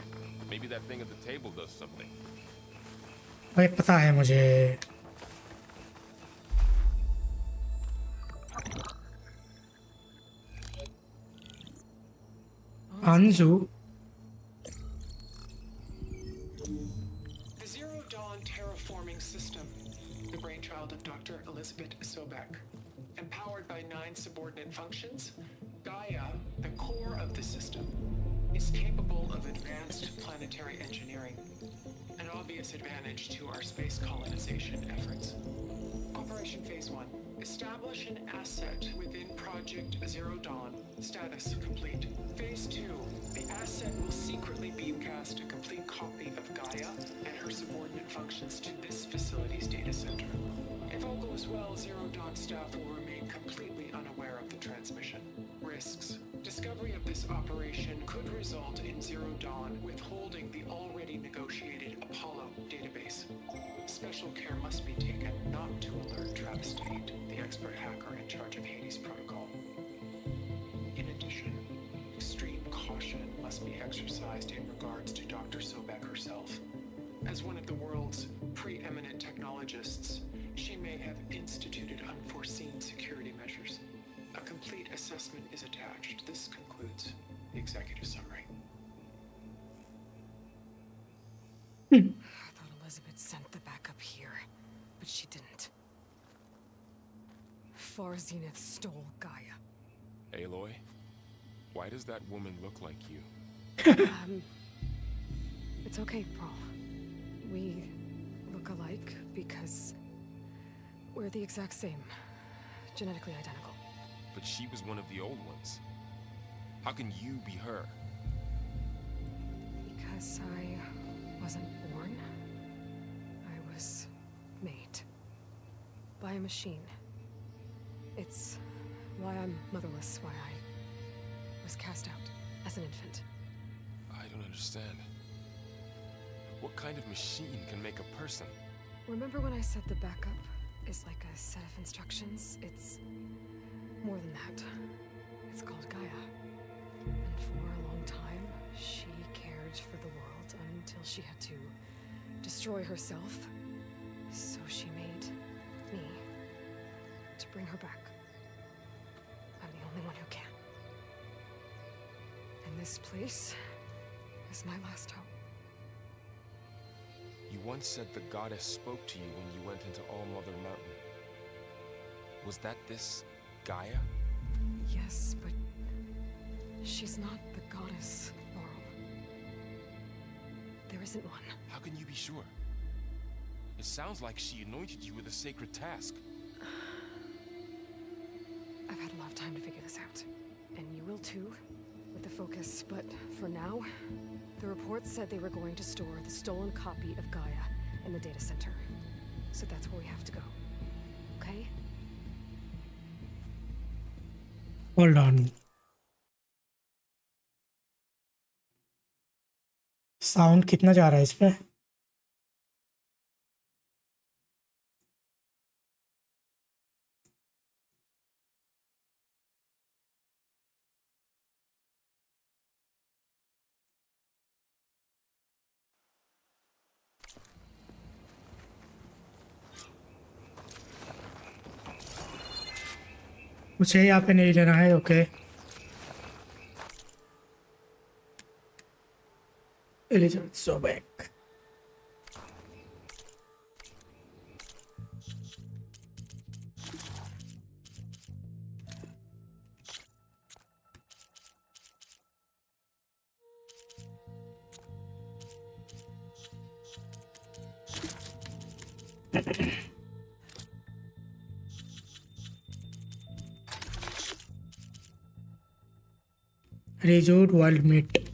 भाई पता है मुझे। Anju woman look like you? Um, it's okay, Varl. We look alike because we're the exact same. Genetically identical. But she was one of the old ones. How can you be her? Because I wasn't born. I was made. By a machine. It's why I'm motherless, why I was cast out as an infant. I don't understand. What kind of machine can make a person? Remember when I said the backup is like a set of instructions? It's more than that. It's called Gaia. And for a long time, she cared for the world until she had to destroy herself. So she made me to bring her back. This place is my last hope. You once said the goddess spoke to you when you went into All Mother Mountain. Was that this Gaia? Yes, but she's not the goddess, Varl. There isn't one. How can you be sure? It sounds like she anointed you with a sacred task. the report said they were going to store the stolen copy of Gaia in the data center. So that's where we have to go. Okay? Hold on. Sound कितना जा रहा है इसमें मुझे यहाँ पे नहीं लेना है okay elegant so back. Resort World Meet.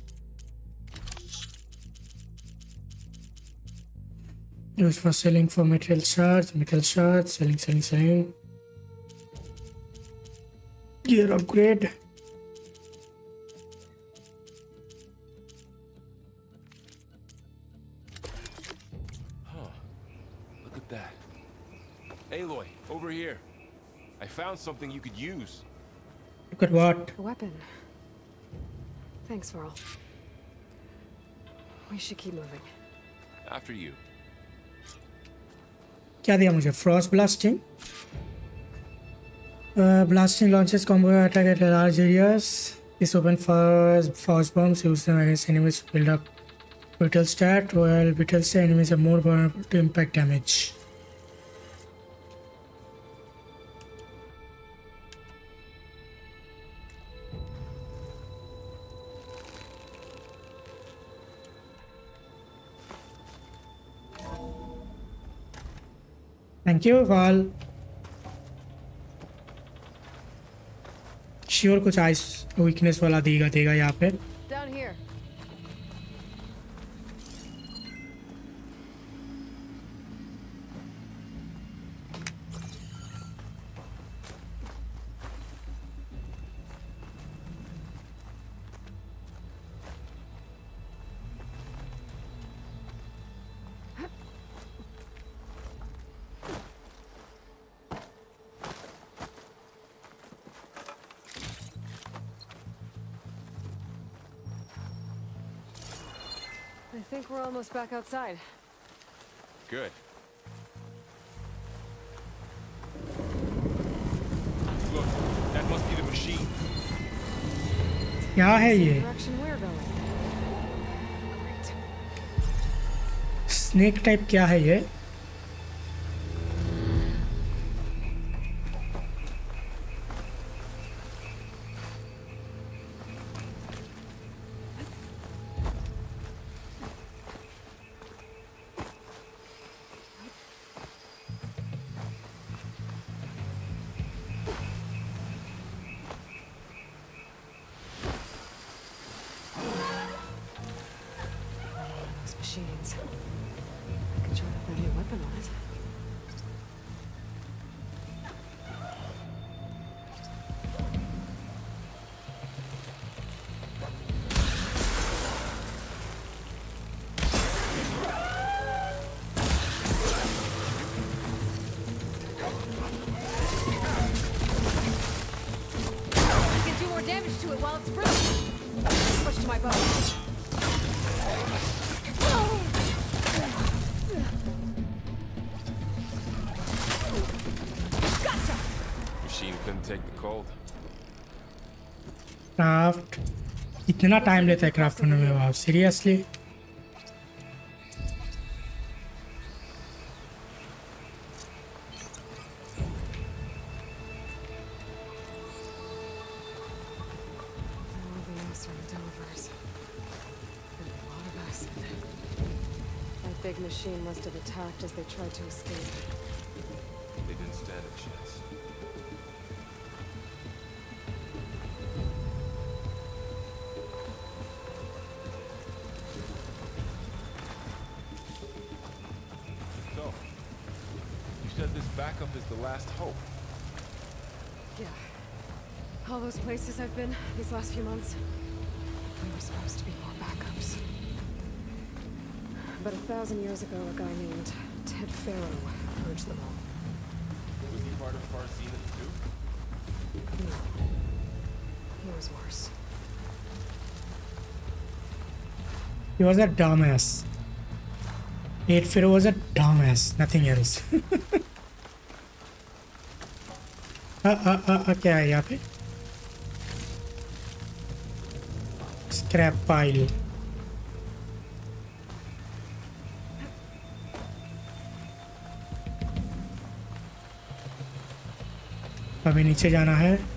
Used for selling for material shards, metal shards, selling, selling, selling. Gear upgrade. Huh. Look at that. Aloy, over here. I found something you could use. Look at what? A weapon. Thanks, Varl. We should keep moving. After you. क्या दिया मुझे frost blasting blasting launches combo attack at large areas is open for force bombs use them against enemies to build up vital stat while vital stat enemies are more vulnerable to impact damage thank you Varl sure कुछ ice weakness वाला देगा देगा यहाँ पे। Back outside. Good. Look, that must be the machine. क्या है ये type. Snake type क्या है ये इतना टाइम लेता है क्राफ्ट होने में वाह seriously All the else are delivers. And a lot of acid. That big machine must have attacked as they tried to escape. places I've been these last few months. We were supposed to be more backups. But a thousand years ago, a guy named Ted Faro purged them all. Was he part of Far Zeniths too? No. He was worse. He was a dumbass. Ted Faro was a dumbass, nothing else. *laughs* uh, uh, uh, okay, yeah, okay. Scrap pile. अभी नीचे जाना है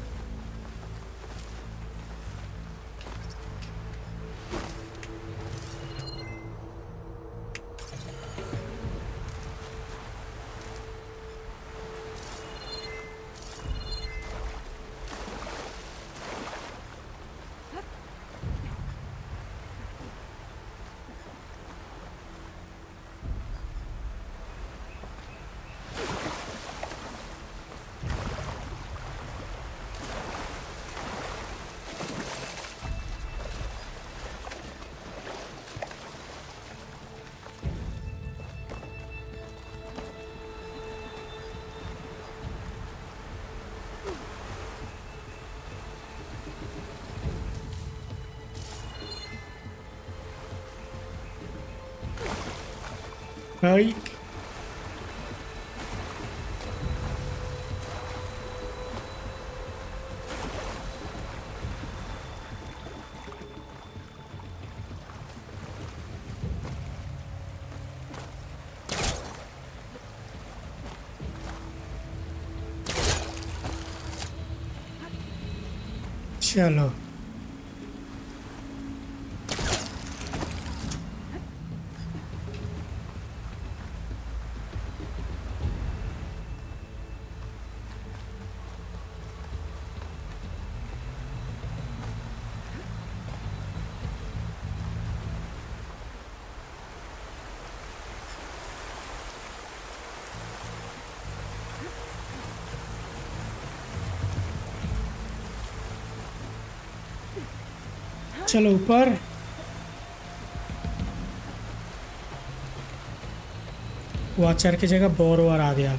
चलो चलो ऊपर। Watcher की जगह बोरवर आ गया।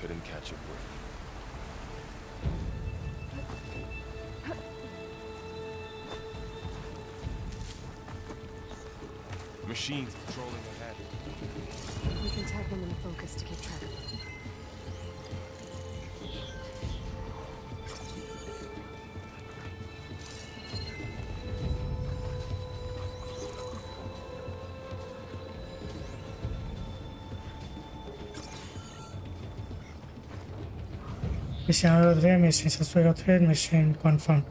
Couldn't catch a break. Machines patrolling ahead. We can tag them in focus to keep track of them. Mission 3, mission suspect three, mission confirmed.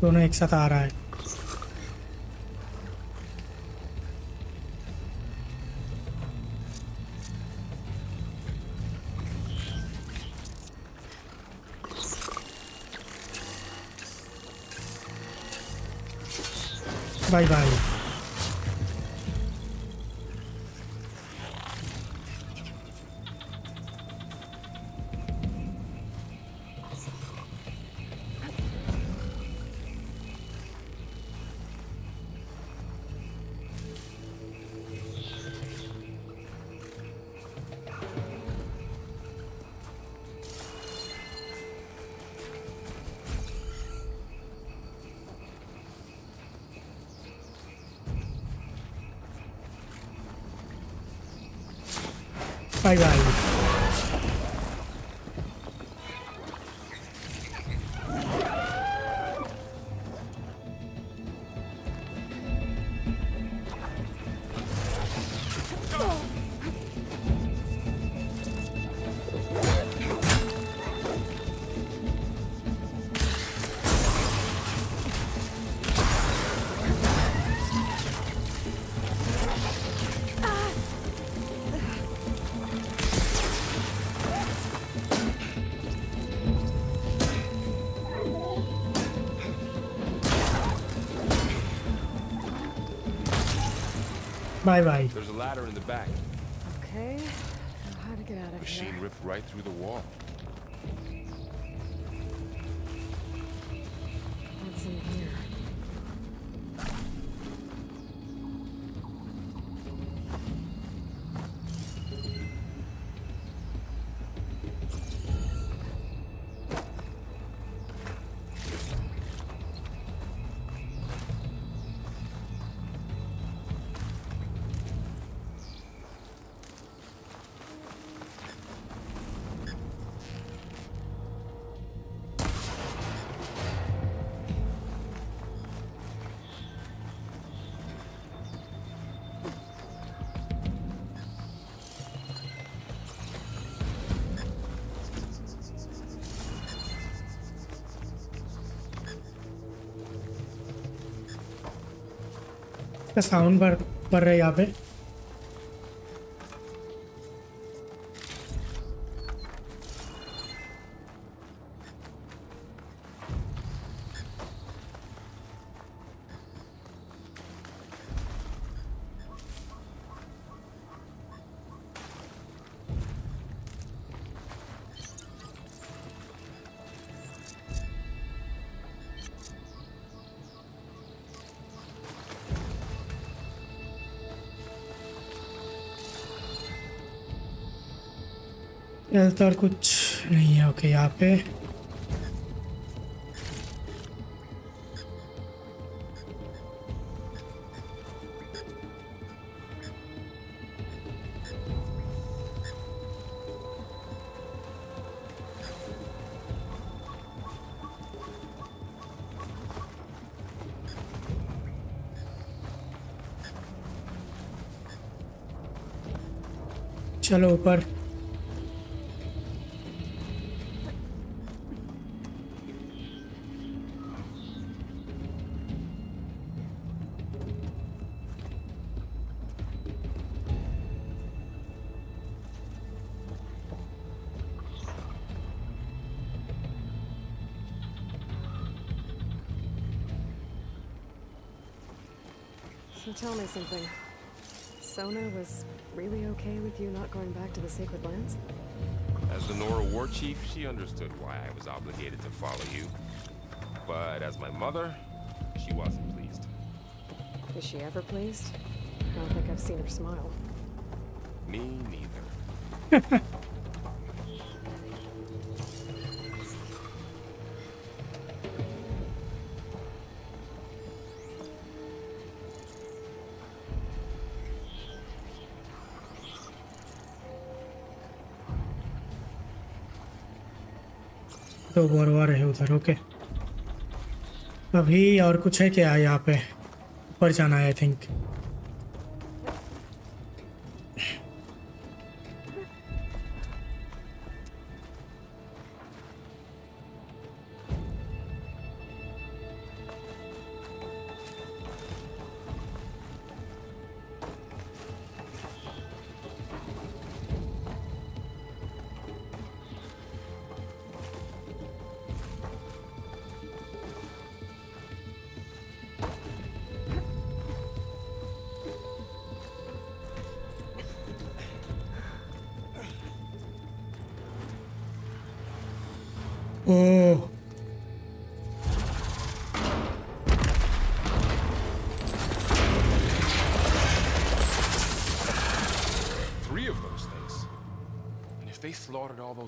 दोनों एक साथ आ रहा है バイバイ bye bye. There's a ladder in the back. इसका sound बढ़ बढ़ रहा है यहाँ पे। हेल्थ और कुछ नहीं है ओके यहाँ पे। चलो ऊपर। So tell me something. Sona was really okay with you not going back to the Sacred Lands? As the Nora war chief, she understood why I was obligated to follow you. But as my mother, she wasn't pleased. Is she ever pleased? I don't think I've seen her smile. Me neither. *laughs* तो बोरवा रहे उधर okay अभी और कुछ है क्या यहाँ पे? ऊपर जाना है I think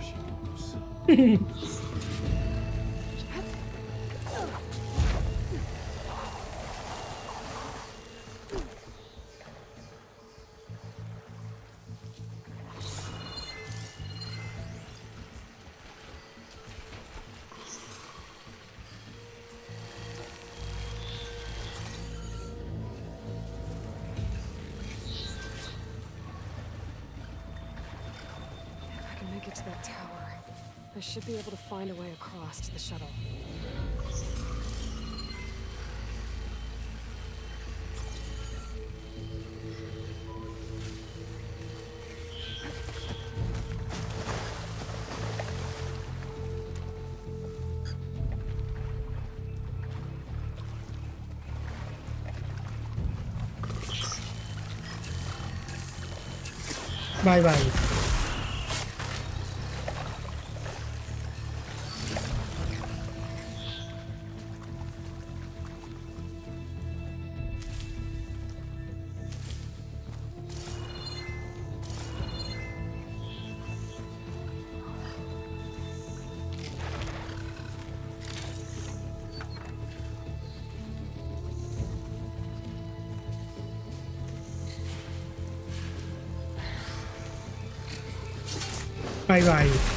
She goes. *laughs* should be able to find a way across to the shuttle. Bye bye. 拜拜。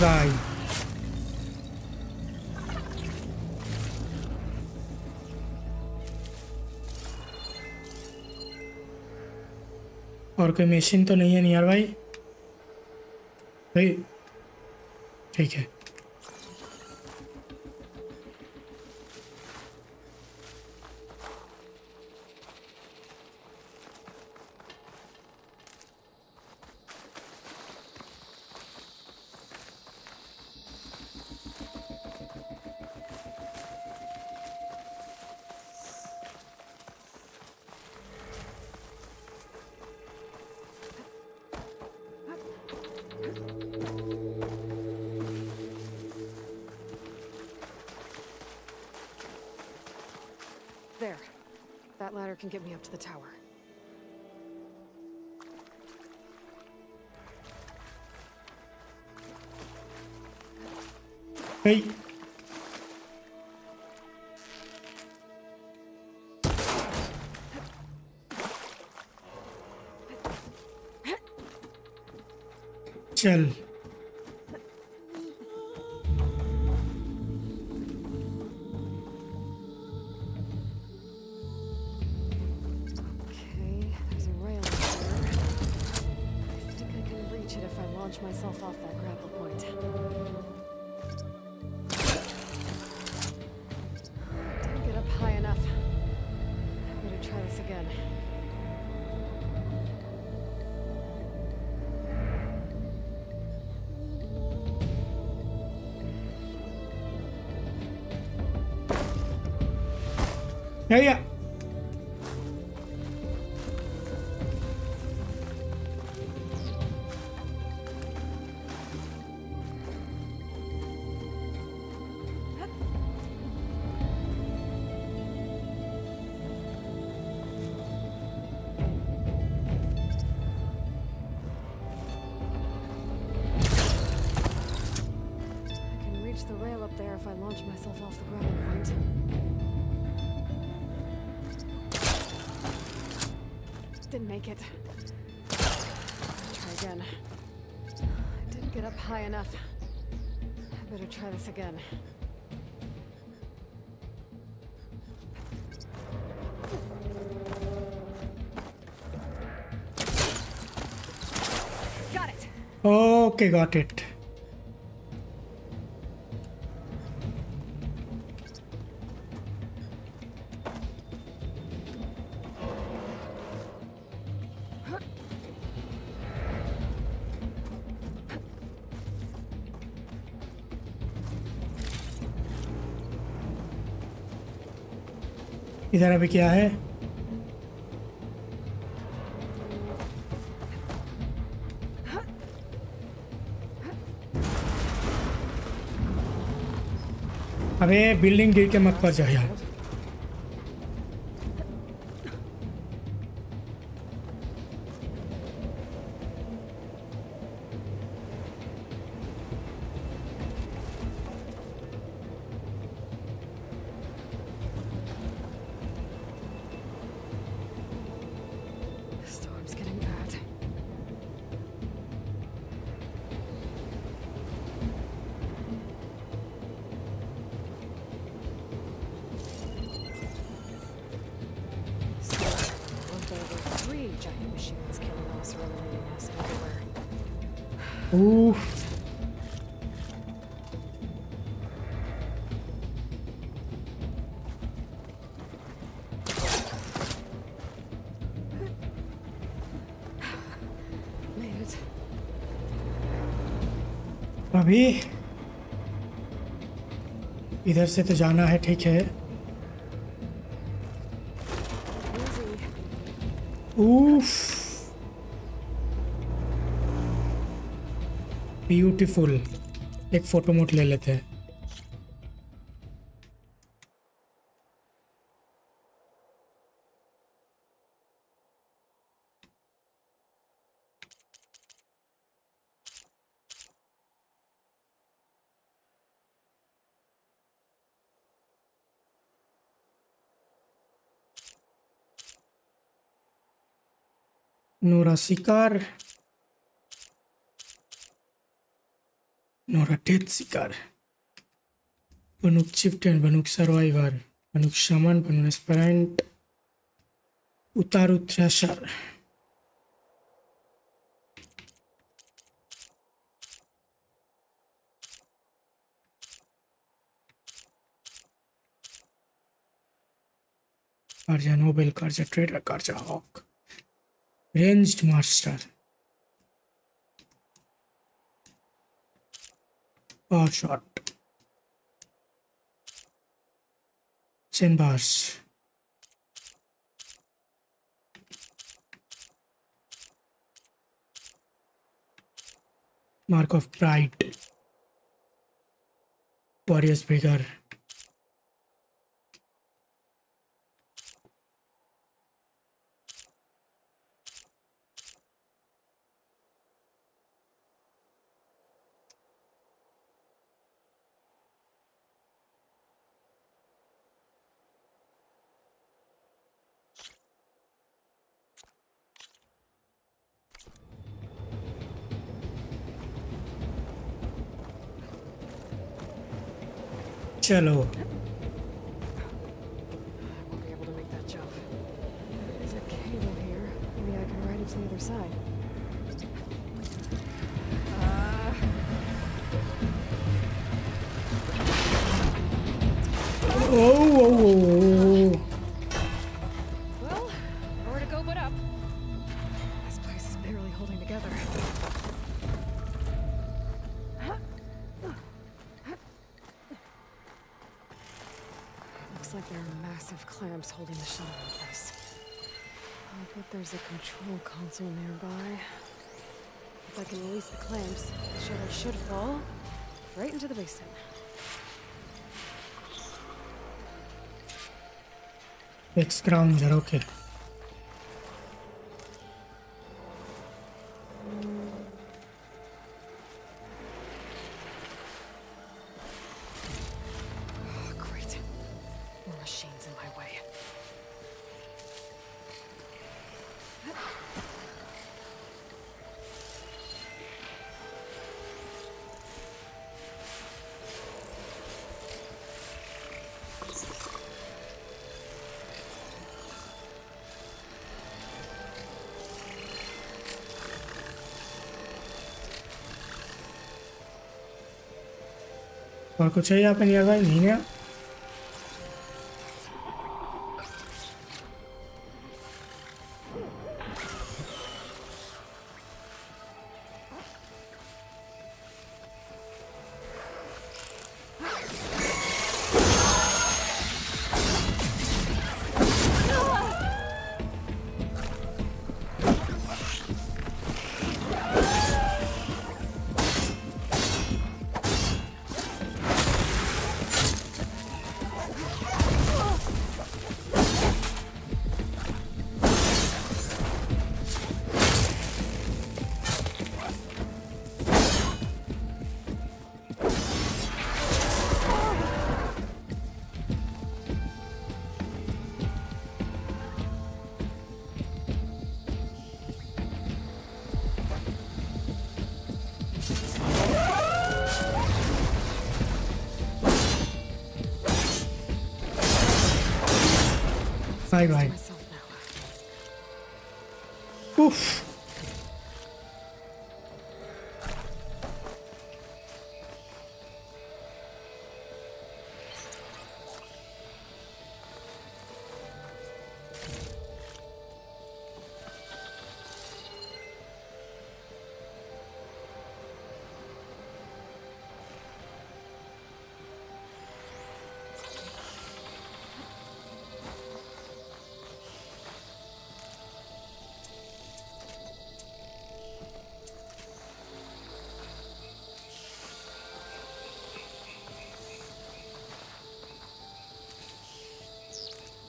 bye और कोई मशीन तो नहीं है नियर भाई? भाई ठीक है। Can get me up to the tower. Hey. चल Yeah, yeah. Again. Got it! Okay, got it. इधर अभी क्या है? अबे बिल्डिंग गिर के मत पर जाओ यार इधर से तो जाना है, ठीक है? ऊफ ब्यूटीफुल एक फ़ोटो मोट ले लेते हैं। Sikar. Nora Death Sikar. Banuk Chieftain, Banuk Survivor, Banuk Shaman, Banuk Aspirant, Utaru Thrasher. Karja Nobel, Karja Trader, Karja Hawk. Ranged Master. Power Shot. Chin Bars. Mark of Pride. Warriors Vigor. चलो। Looks like there are massive clamps holding the shuttle in place. I bet there's a control console nearby. If I can release the clamps, the shuttle should fall right into the basin. It's scrounger, okay. और कुछ है यहाँ पे near by नहीं है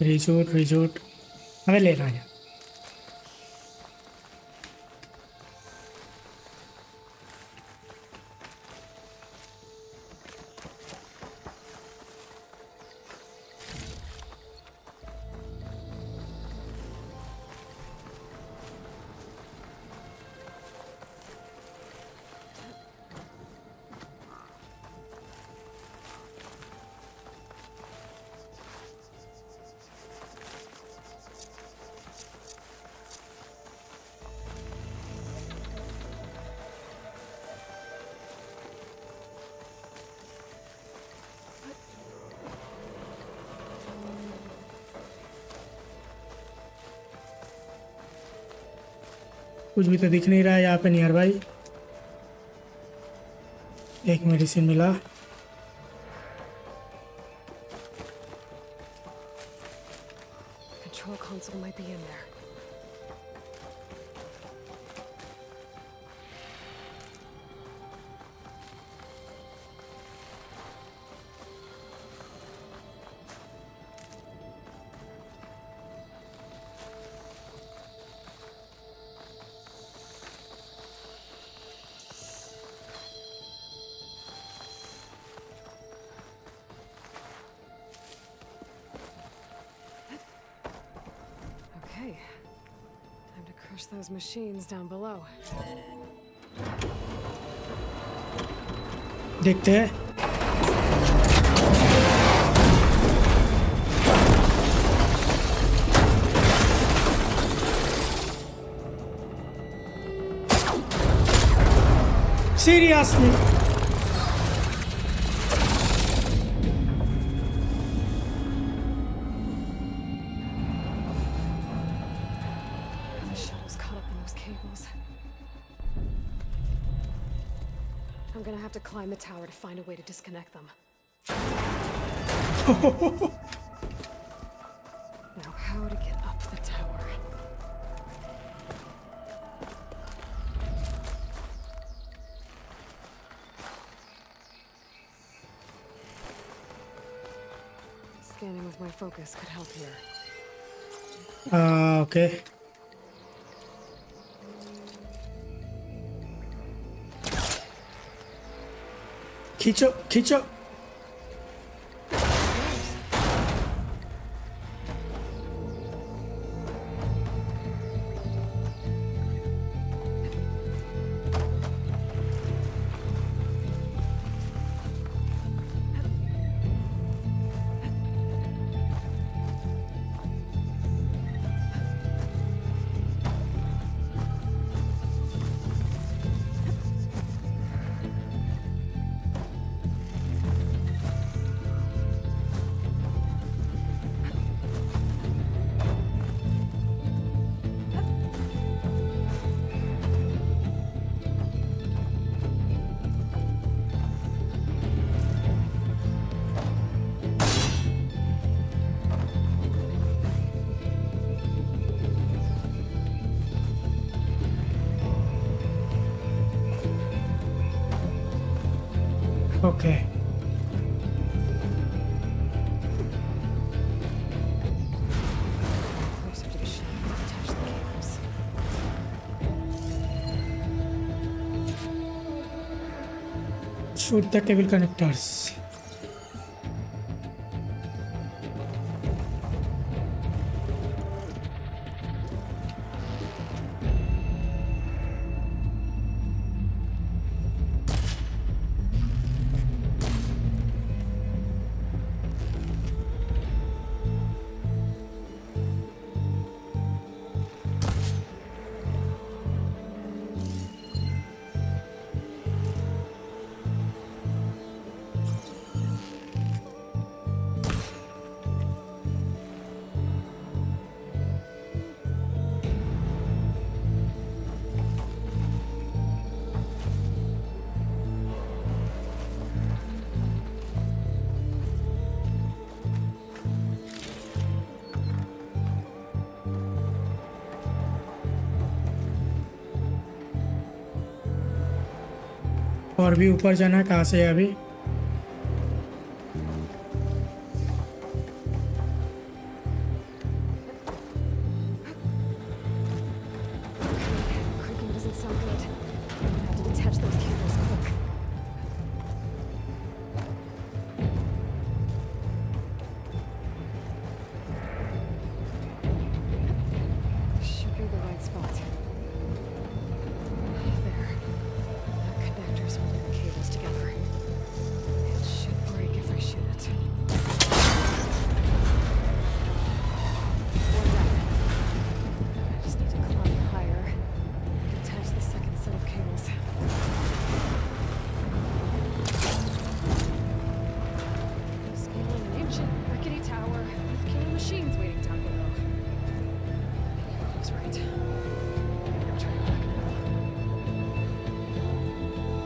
risotto risotto हमें लेना है। कुछ भी तो दिख नहीं रहा है यहाँ पे नियर बाई एक मेडिसिन मिला। those machines down below. देखते हैं Seriously? Climb the tower to find a way to disconnect them. *laughs* now, how to get up the tower? Scanning with my focus could help here. Uh, okay. 케첩 케첩 cables. Shoot the cable connectors. और भी ऊपर जाना है कहाँ से है अभी?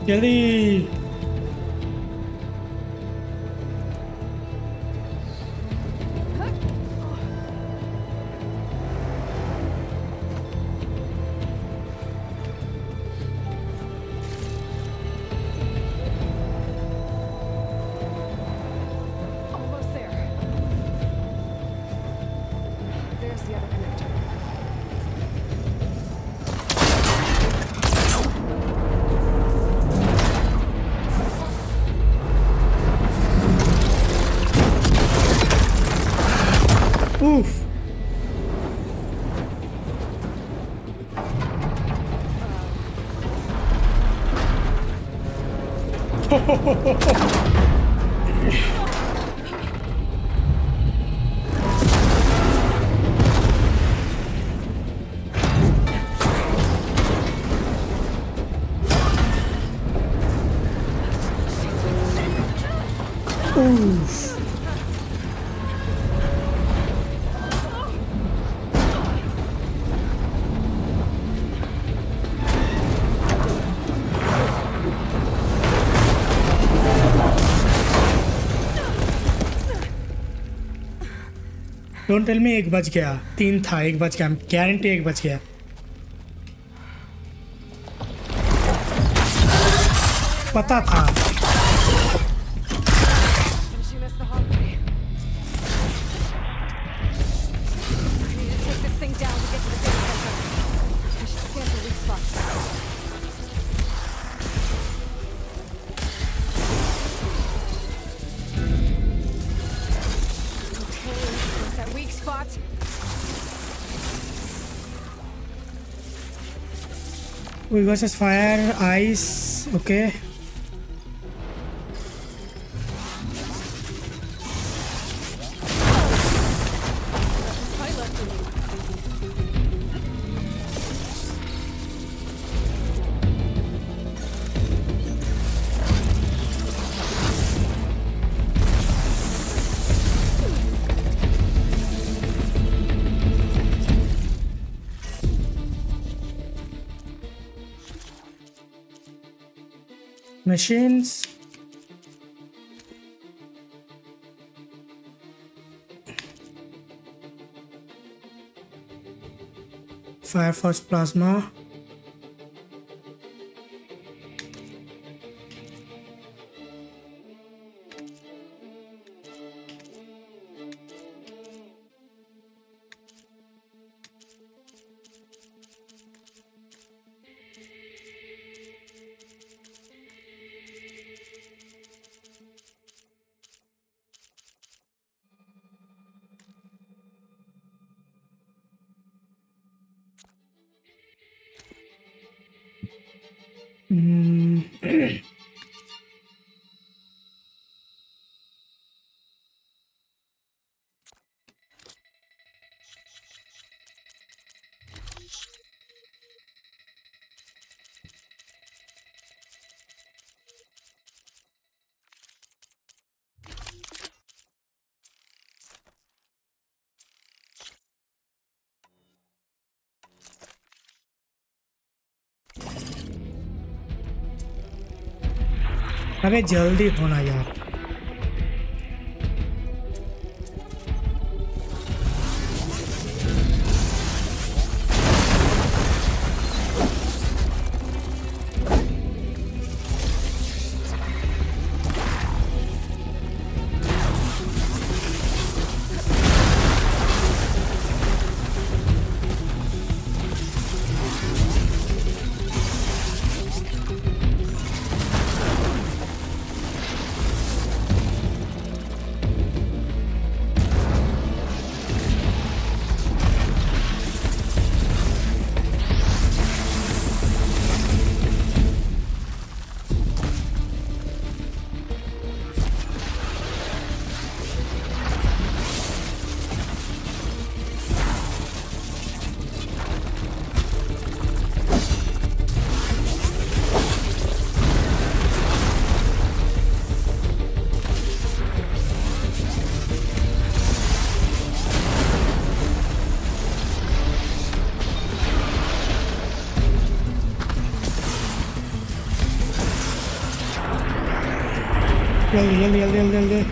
杰利 Ho, ho, ho. Don't tell me एक बज गया। तीन था, एक बज गया। गारंटी एक बज गया। पता था। We versus fire ice okay Fire Firefox Plasma अबे जल्दी होना यार เร็วเร็วเร็ว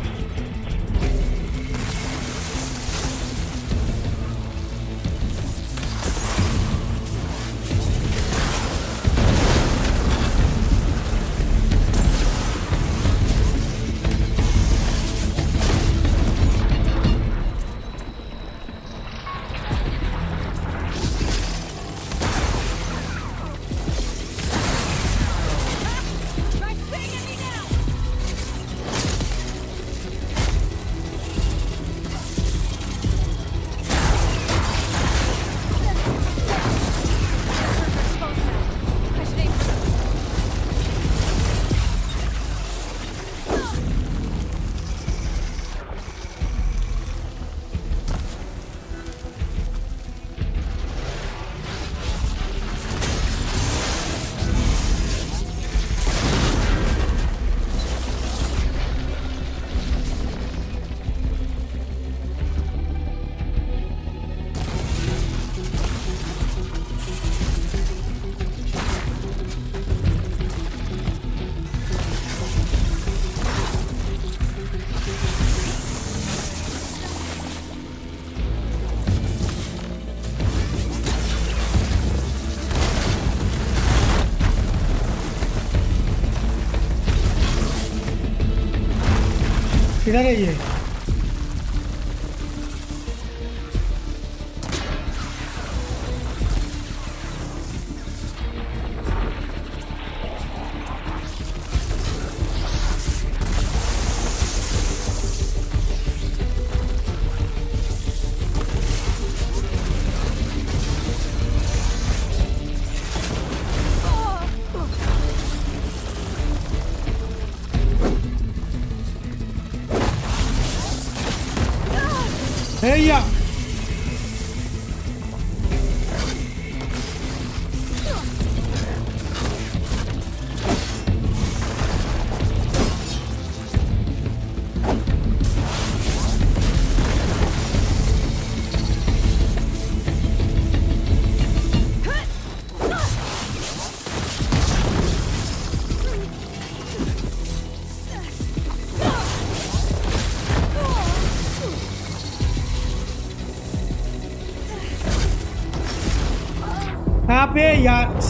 哪里？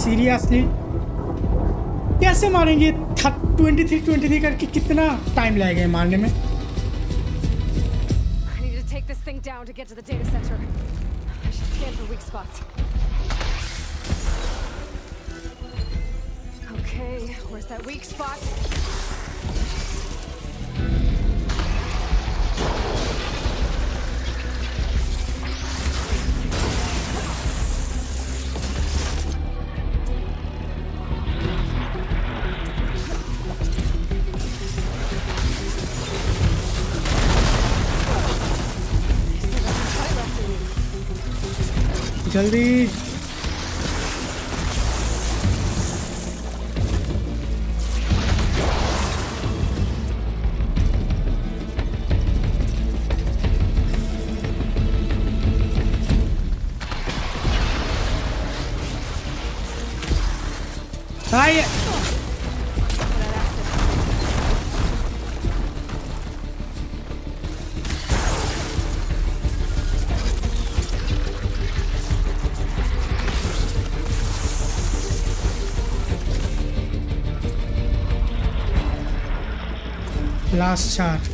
सीरियसली कैसे मारेंगे? ट्वेंटी थ्री ट्वेंटी थ्री करके कितना टाइम लगेगा मारने में? जल्दी भाई last chart.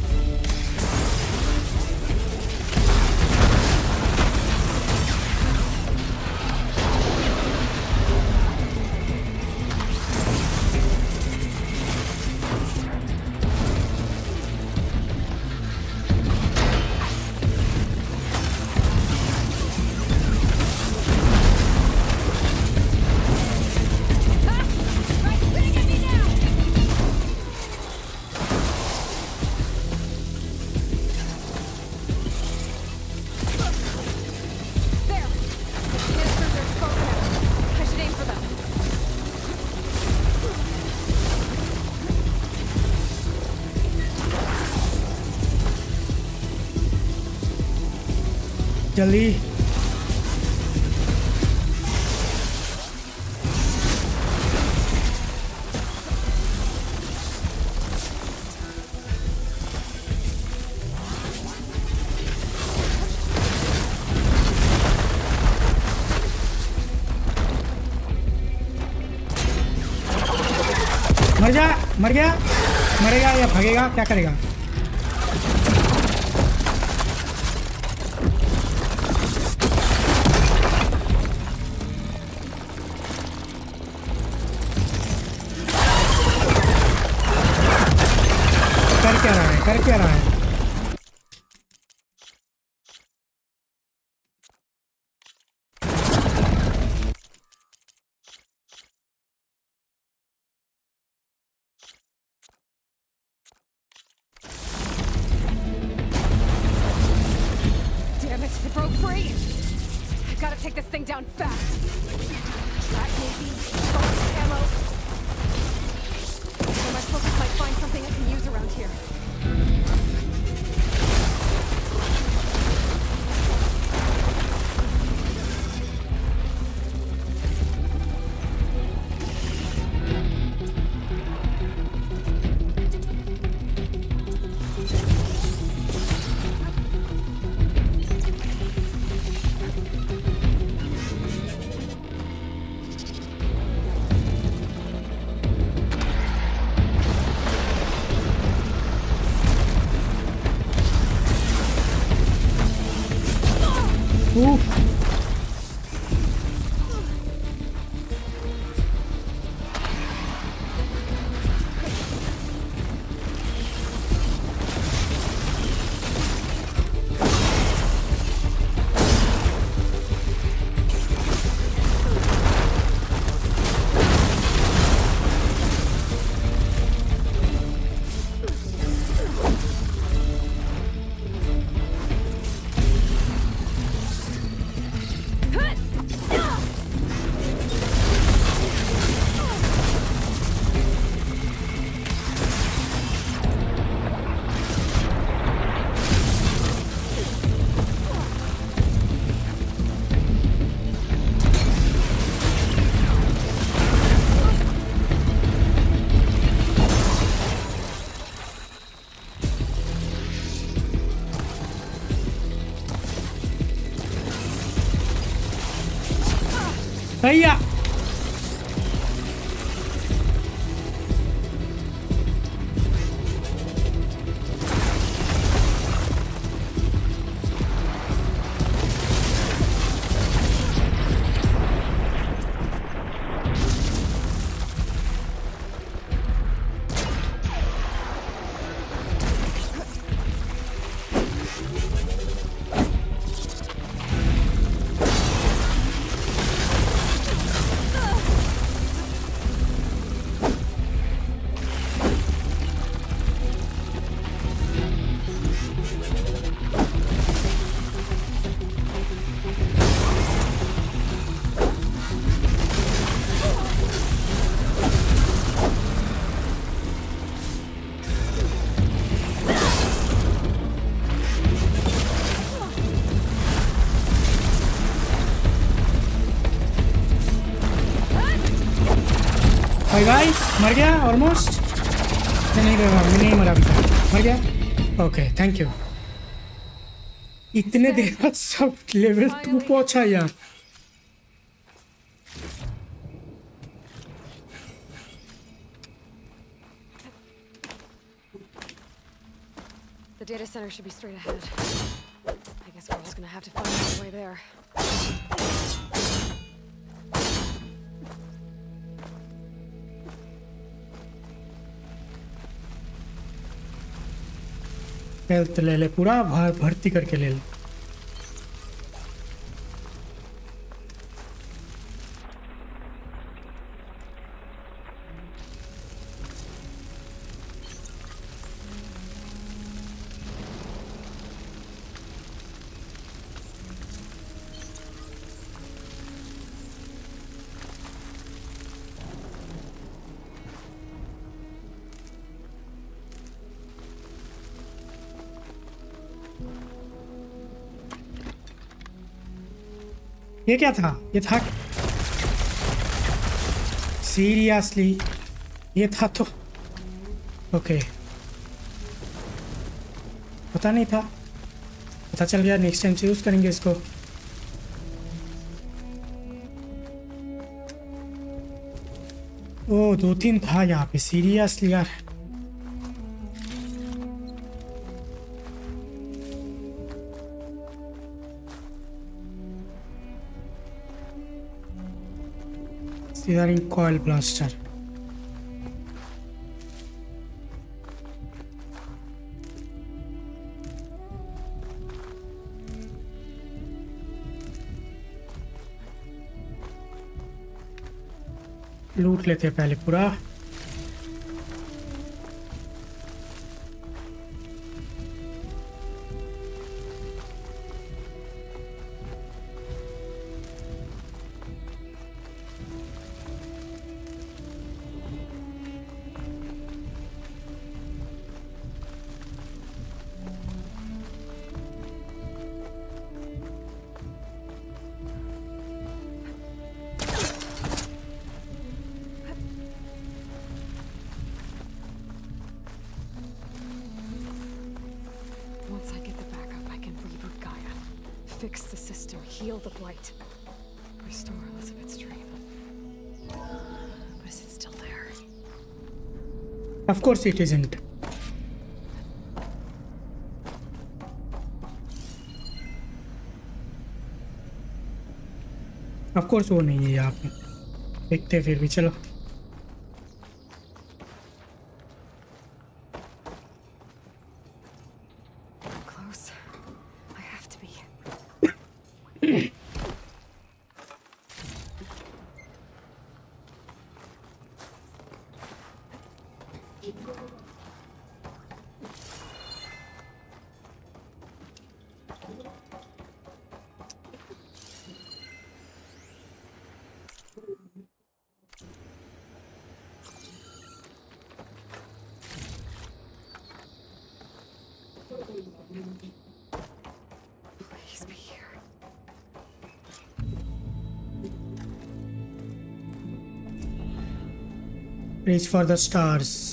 जल्दी मर जा मर गया। मरेगा या भगेगा क्या करेगा? Ahí. मर गया ऑलमोस्ट नहीं मरा नहीं मरा अभी मर गया? ओके थैंक यू इतने देर बाद सब लेवल टू पहुँचा यार। The data center should be straight ahead. ले पूरा भर्ती करके ले ले ये क्या था? ये था सीरियसली ये था तो ओके पता नहीं था। पता चल गया नेक्स्ट टाइम से यूज़ करेंगे इसको। ओ, दो तीन था यहाँ पे। सीरियसली यार। Steering coil blaster. लूट लेते हैं पहले पूरा course it isn't of course वो नहीं है यहाँ पे देखते फिर भी चलो for the stars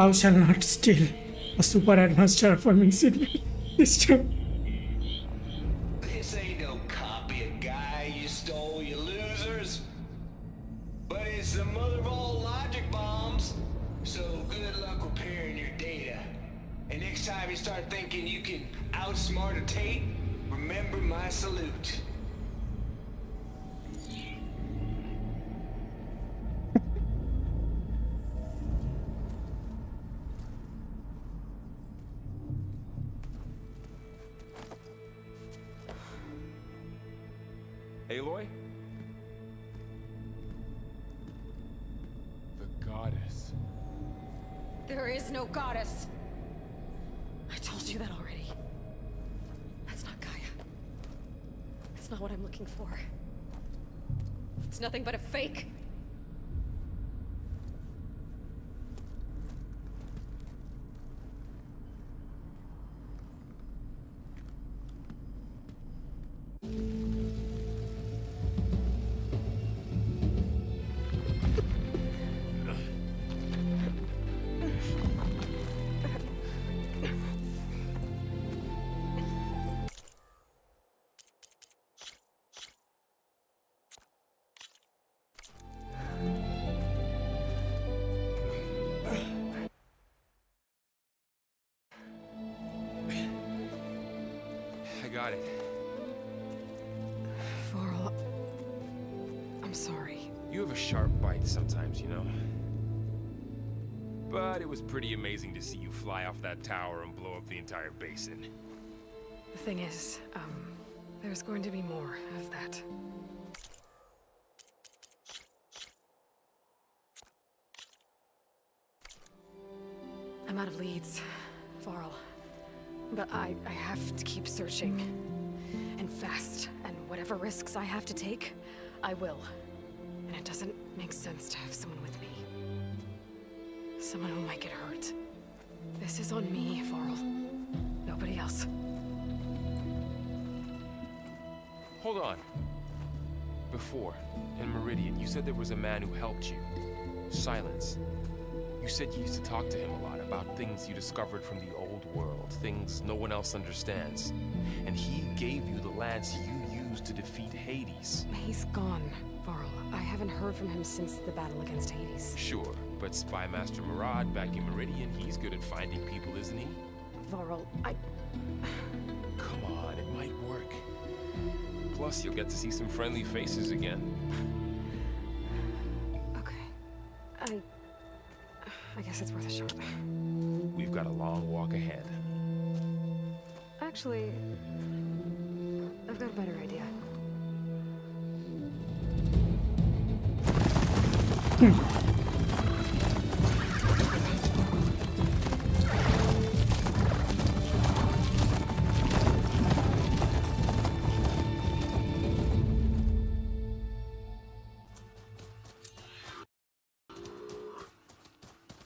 Thou shall not steal a super advanced terraforming system. *laughs* This got it. Varl. I'm sorry. You have a sharp bite sometimes, you know. But it was pretty amazing to see you fly off that tower and blow up the entire basin. The thing is, um, there's going to be more of that. I'm out of leads, Varl. But I, I have to keep searching. And fast. And whatever risks I have to take, I will. And it doesn't make sense to have someone with me. Someone who might get hurt. This is on me, Varl. Nobody else. Hold on. Before, in Meridian, you said there was a man who helped you. Sylens. You said you used to talk to him a lot about things you discovered from the old world, things no one else understands. And he gave you the lance you used to defeat Hades. He's gone, Varl. I haven't heard from him since the battle against Hades. Sure, but Spy Master Marad back in Meridian, he's good at finding people, isn't he? Varl, I... Come on, it might work. Plus, you'll get to see some friendly faces again. *laughs* Actually... I've got a better idea.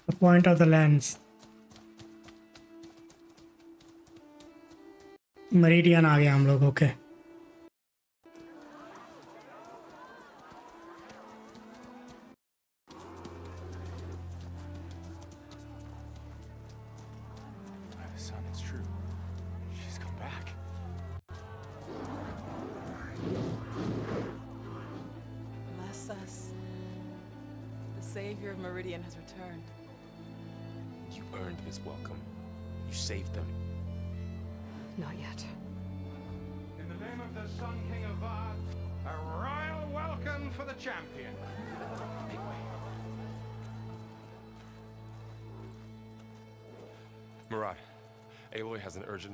The point of the lens. मरीडियन आ गया हम लोग okay Son,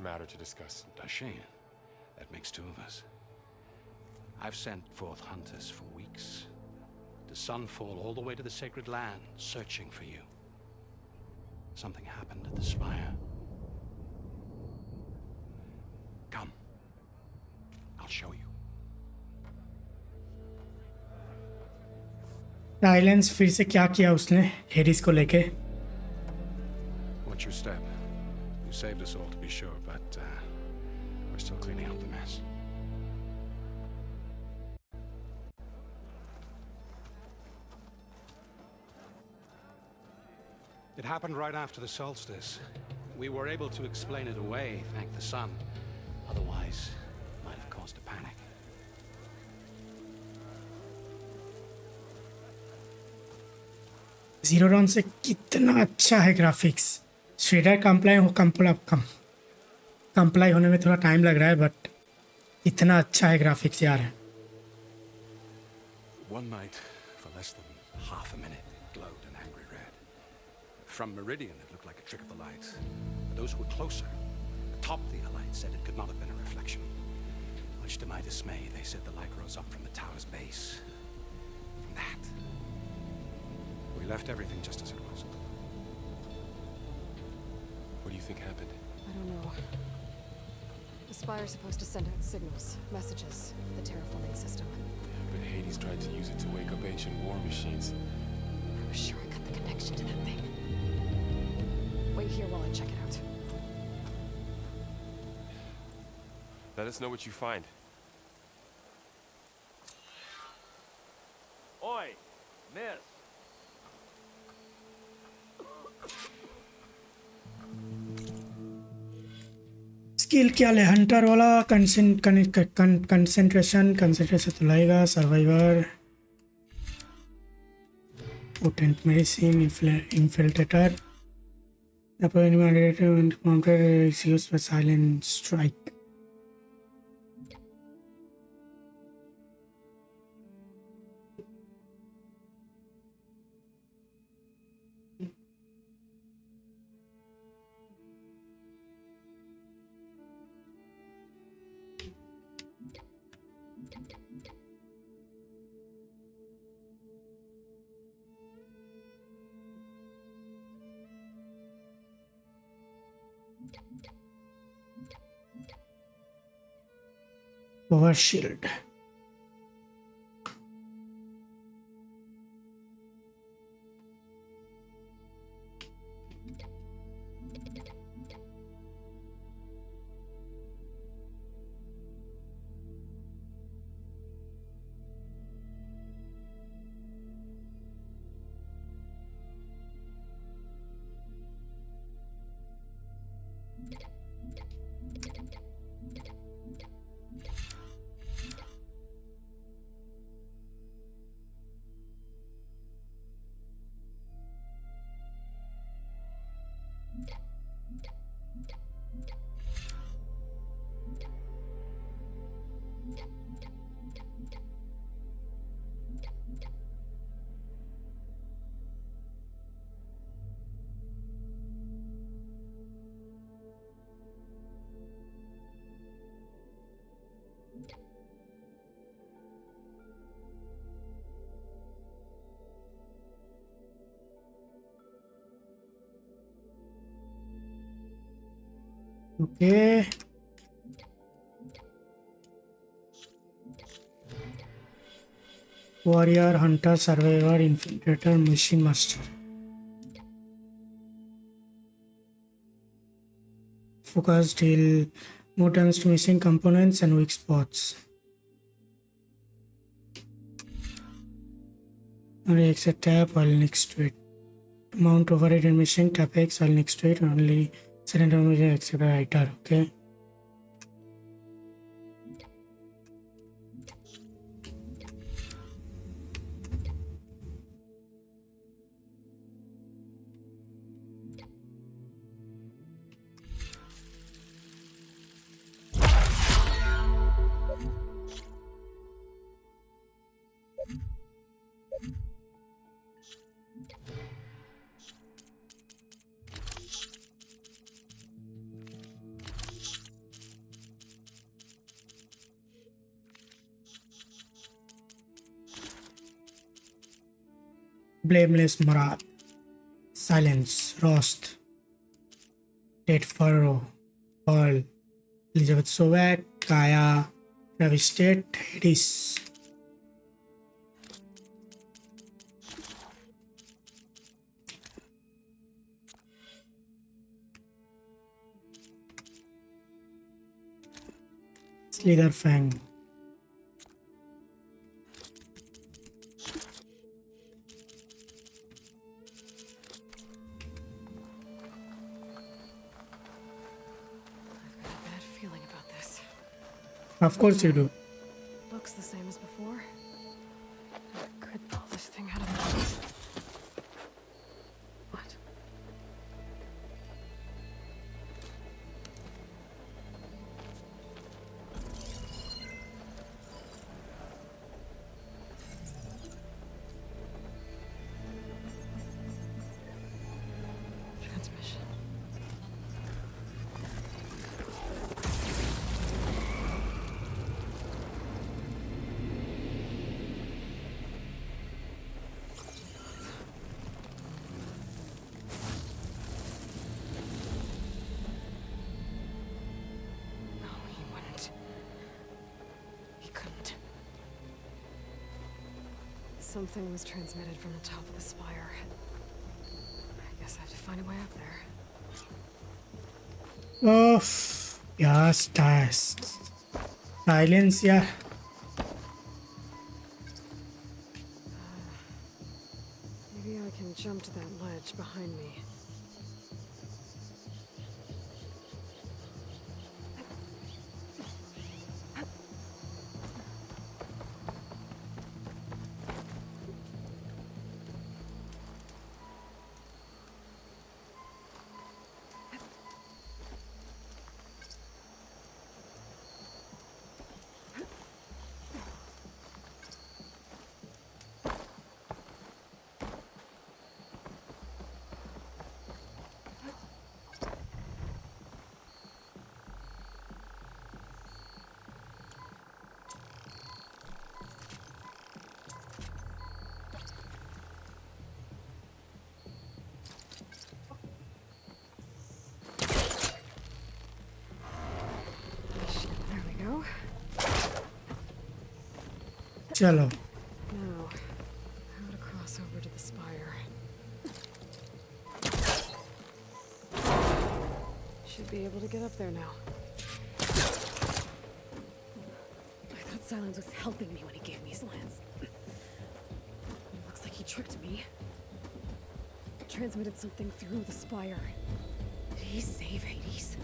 has an urgent matter to discuss. Dashane, that makes two of us. I've sent forth hunters for weeks. To Sunfall all the way to the Sacred Land, searching for you. Something happened at the Spire. Come. I'll show you. Silence फिर से क्या किया उसने Harris को लेके saved us all, to be sure, but uh, we're still cleaning up the mess. It happened right after the solstice. We were able to explain it away, thank the sun. Otherwise, it might have caused a panic. Zero run से कितना अच्छा है graphics shader comply हो comply कम comply होने में थोड़ा time लग रहा है बट इतना अच्छा है ग्राफिक्स यार One night, for less than half a minute, it glowed an angry red. From Meridian, it looked like a trick of the light. But those who were closer, atop the light, said it could not have been a reflection. Much to my dismay, they said the light rose up from the tower's base. From that. We left everything just as it was. What do you think happened? I don't know. The Spire's supposed to send out signals, messages, the terraforming system. But Hades tried to use it to wake up ancient war machines. I was sure I cut the connection to that thing. Wait here while I check it out. Let us know what you find. Skill क्या ले? Hunter वाला concentration concentration तो लाएगा survivor potent medicine infiltrator silent strike power shield Okay. Warrior, Hunter, Survivor, Infiltrator, Machine Master. Focus heal more damage to missing components and weak spots. Only exit tab while next to it. Mount override and machine tap X while next to it. Only surrender machine except writer. Blameless Marat, Silence, Rost, Ted Furrow, Pearl, Elizabeth Sovak, Kaya, Travis Tate, Hades. Slither Fang. Of course you do. Something was transmitted from the top of the spire. I guess I have to find a way up there. Oh, yes, stars. Sylens, yeah. Should be able to get up there now. I thought Sylens was helping me when he gave me his lance. Looks like he tricked me. Transmitted something through the spire. Did he save Hades?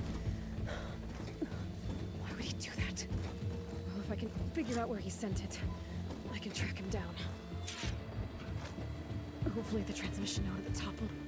Why would he do that? Well, if I can figure out where he sent it, track him down. Hopefully the transmission node at the top will...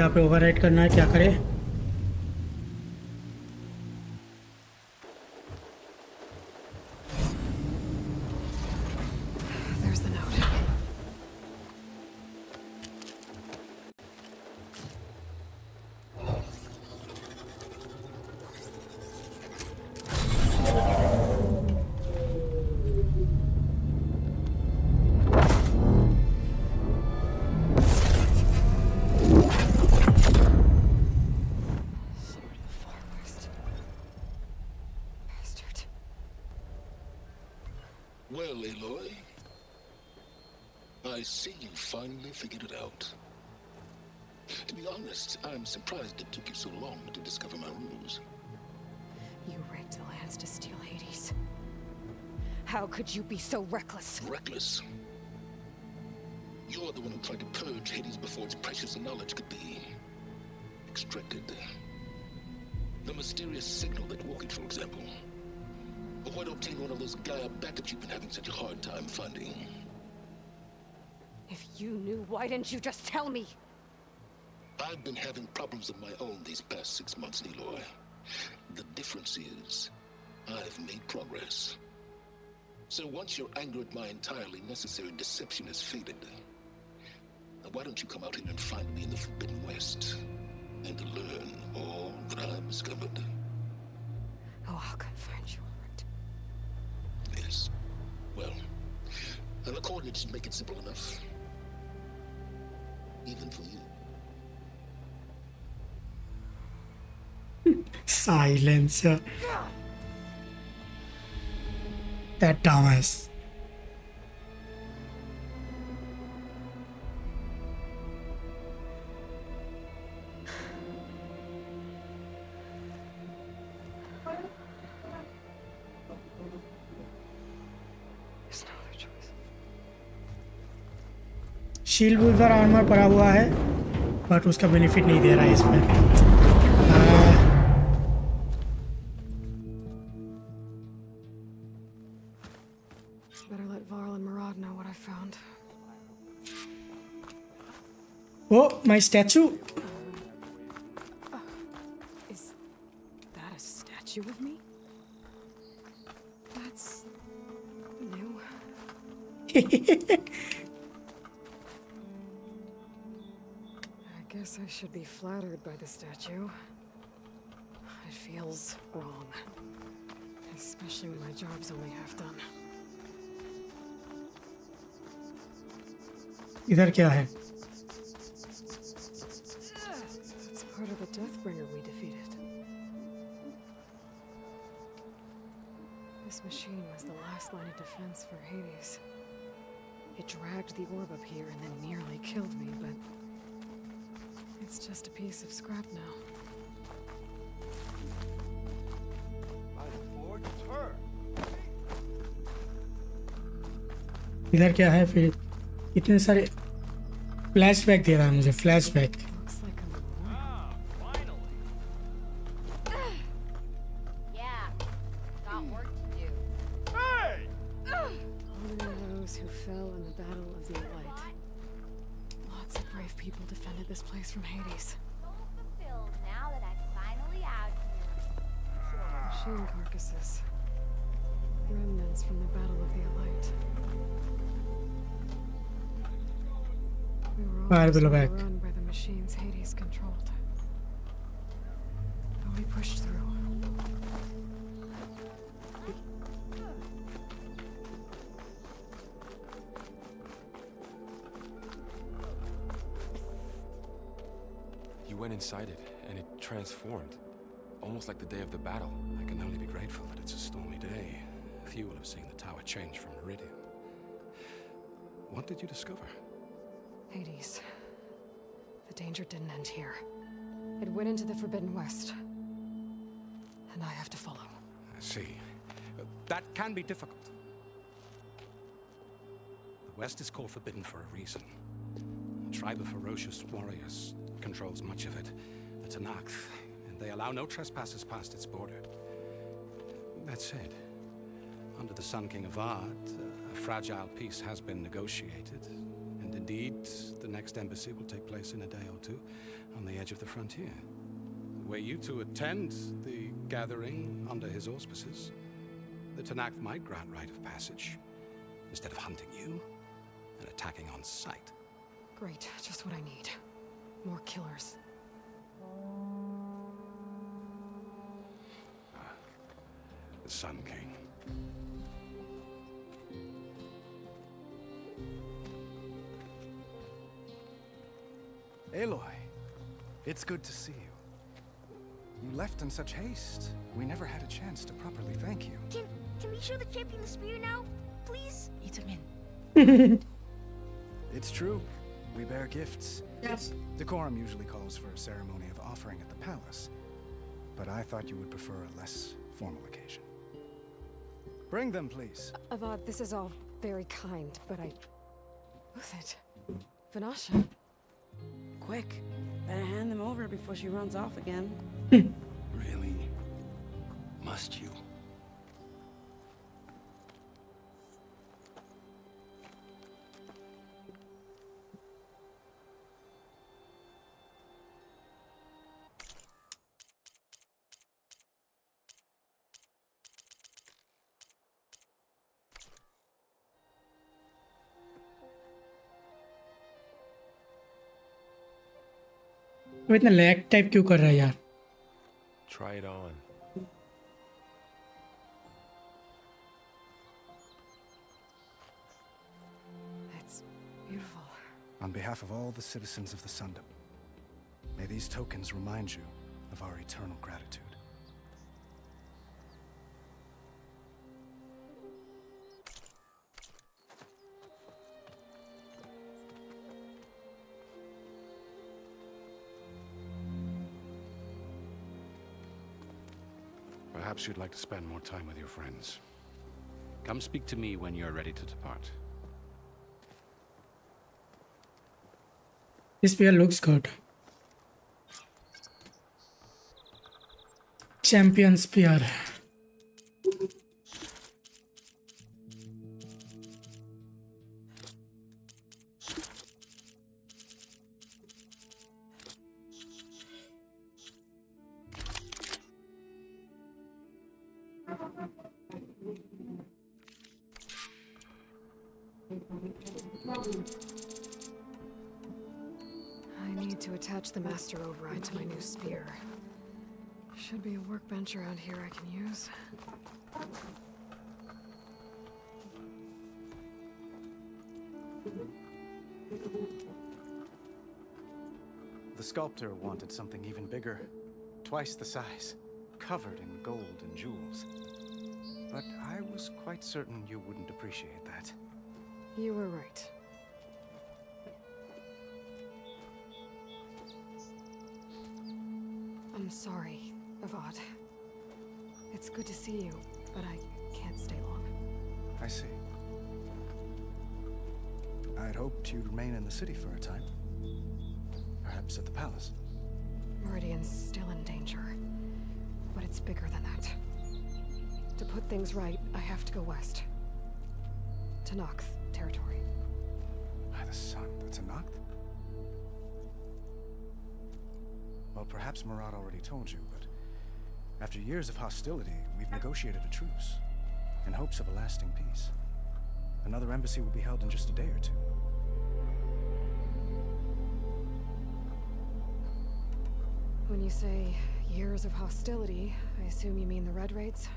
यहाँ पे over करना है क्या करे? So reckless? Reckless. You're the one who tried to purge Hades before its precious knowledge could be extracted. The mysterious signal that woke it, for example. Or why obtain one of those Gaia backups you've been having such a hard time finding? If you knew, why didn't you just tell me? I've been having problems of my own these past six months, Aloy. The difference is, I've made progress. So once your anger at my entirely necessary deception has faded, now why don't you come out here and find me in the Forbidden West and learn all that I've discovered? Oh, I'll come find you, alright? Yes. Well, and the coordinates should make it simple enough. Even for you. *laughs* Sylens. That dumbass. Shield weaver armour पड़ा हुआ है but उसका benefit नहीं दे रहा है इसमें Oh, my statue. Is that a statue of me? That's new. *laughs* I guess I should be flattered by the statue. It feels wrong. Especially when my job's only half done. इधर क्या है part of the Deathbringer we defeated. This machine was the last line of defense for Hades. It dragged the orb up here and then nearly killed me, but it's just a piece of scrap now. इधर क्या है फिर इतने सारे flashback दे रहा है मुझे flashback We were Fire almost below back. by the machines Hades controlled. But we pushed through. You went inside it, and it transformed. Almost like the day of the battle. I can only be grateful that it's a stormy day. Few will have seen the tower change from Meridian. What did you discover? Hades. The danger didn't end here. It went into the Forbidden West. And I have to follow. I see. That can be difficult. The West is called Forbidden for a reason. A tribe of ferocious warriors controls much of it. The Tenakth, and they allow no trespassers past its border. That said, under the Sun King of uh, a fragile peace has been negotiated. Indeed, the next embassy will take place in a day or two on the edge of the frontier. Were you to attend the gathering under his auspices, the Tenakth might grant right of passage instead of hunting you and attacking on sight. Great, just what I need. More killers. The Sun King. Aloy, it's good to see you. You left in such haste. We never had a chance to properly thank you. Can can we show the champion the spear now, please? *laughs* It's true. We bear gifts. Yes. Decorum usually calls for a ceremony of offering at the palace. But I thought you would prefer a less formal occasion. Bring them, please. Avad, this is all very kind, but I... Lose it. Vanasha. Quick. Better hand them over before she runs off again. Hmm. Really? Must you? वो इतना lag type क्यों कर रहा है यार Try it on. It's beautiful. On behalf of all the citizens of the Sundom, may these tokens remind you of our eternal gratitude. Perhaps you'd like to spend more time with your friends. Come speak to me when you're ready to depart. This spear looks good. Champion spear. Be a workbench around here I can use. The sculptor wanted something even bigger, twice the size, covered in gold and jewels. But I was quite certain you wouldn't appreciate that. You were right. I'm sorry, Avad. It's good to see you, but I can't stay long. I see. I had hoped you'd remain in the city for a time. Perhaps at the palace. Meridian's still in danger, but it's bigger than that. To put things right, I have to go west. To Nox territory. By the sun, that's a Nacht? Well, perhaps Marad already told you, after years of hostility, we've negotiated a truce in hopes of a lasting peace. Another embassy will be held in just a day or two. When you say years of hostility, I assume you mean the Red Raids?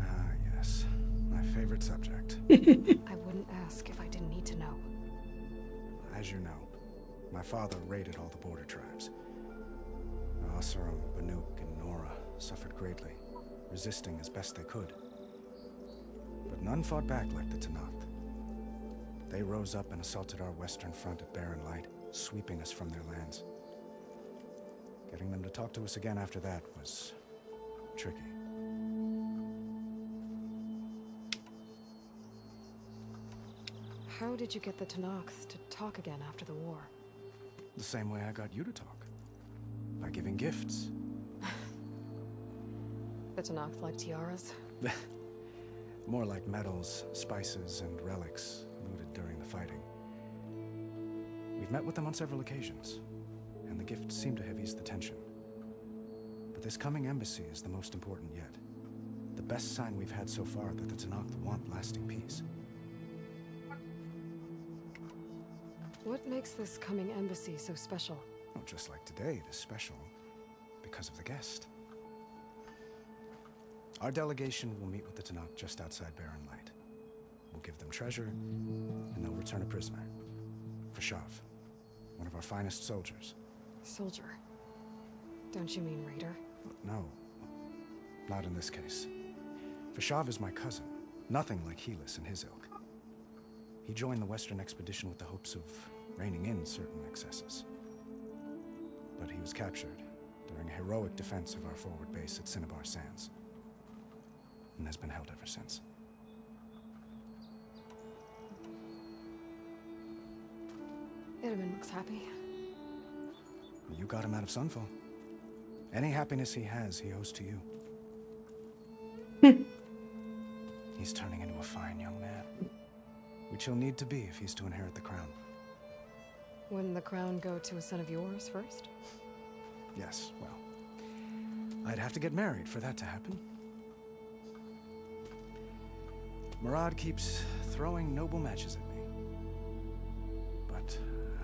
Ah, yes. My favorite subject. *laughs* *laughs* I wouldn't ask if I didn't need to know. As you know, my father raided all the border tribes. Oseram, Banuk, and Nora suffered greatly, resisting as best they could. But none fought back like the Tenakth. They rose up and assaulted our western front at Barren Light, sweeping us from their lands. Getting them to talk to us again after that was tricky. How did you get the Tenakths to talk again after the war? The same way I got you to talk. By giving gifts. The Tenakths like tiaras? *laughs* More like medals, spices, and relics looted during the fighting. We've met with them on several occasions, and the gifts seem to have eased the tension. But this coming embassy is the most important yet. The best sign we've had so far that the Tenakth want lasting peace. What makes this coming embassy so special? Oh, just like today, it is special because of the guest. Our delegation will meet with the Tenakth just outside Barren Light. We'll give them treasure, and they'll return a prisoner. Fashav, one of our finest soldiers. Soldier. Don't you mean raider? No, not in this case. Fashav is my cousin, nothing like Helis and his ilk. He joined the Western expedition with the hopes of reining in certain excesses. But he was captured during a heroic defense of our forward base at Cinnabar Sands, and has been held ever since. Itamen looks happy. You got him out of Sunfall. Any happiness he has, he owes to you. *laughs* he's turning into a fine young man. Which he'll need to be if he's to inherit the crown. Wouldn't the crown go to a son of yours first? Yes, well. I'd have to get married for that to happen. Marad keeps throwing noble matches at me. But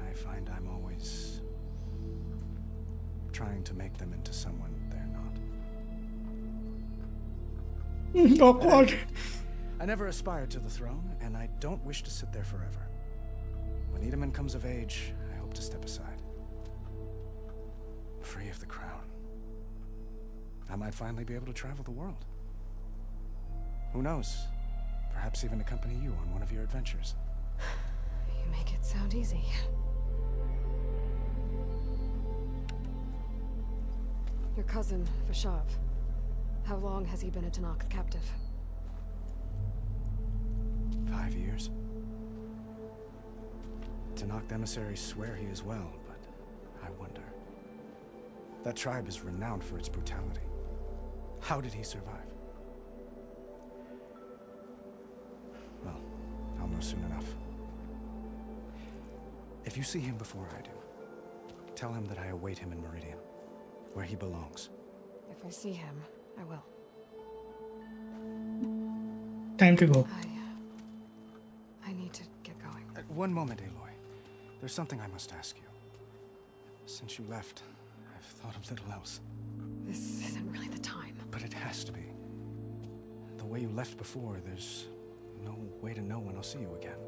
I find I'm always trying to make them into someone they're not. *laughs* Awkward. I never aspired to the throne, and I don't wish to sit there forever. When Itamen comes of age, I hope to step aside. Free of the crown. I might finally be able to travel the world. Who knows? Perhaps even accompany you on one of your adventures. You make it sound easy. Your cousin, Vashav. How long has he been a Tenakth captive? Five years. Tenakth emissaries swear he is well, but I wonder. That tribe is renowned for its brutality. How did he survive? Soon enough. If you see him before I do, tell him that I await him in Meridian, where he belongs. If I see him, I will. Time to go. I need to get going. Uh, one moment, Aloy. There's something I must ask you. Since you left, I've thought of little else. This isn't really the time. But it has to be. The way you left before, there's no way to know when I'll see you again.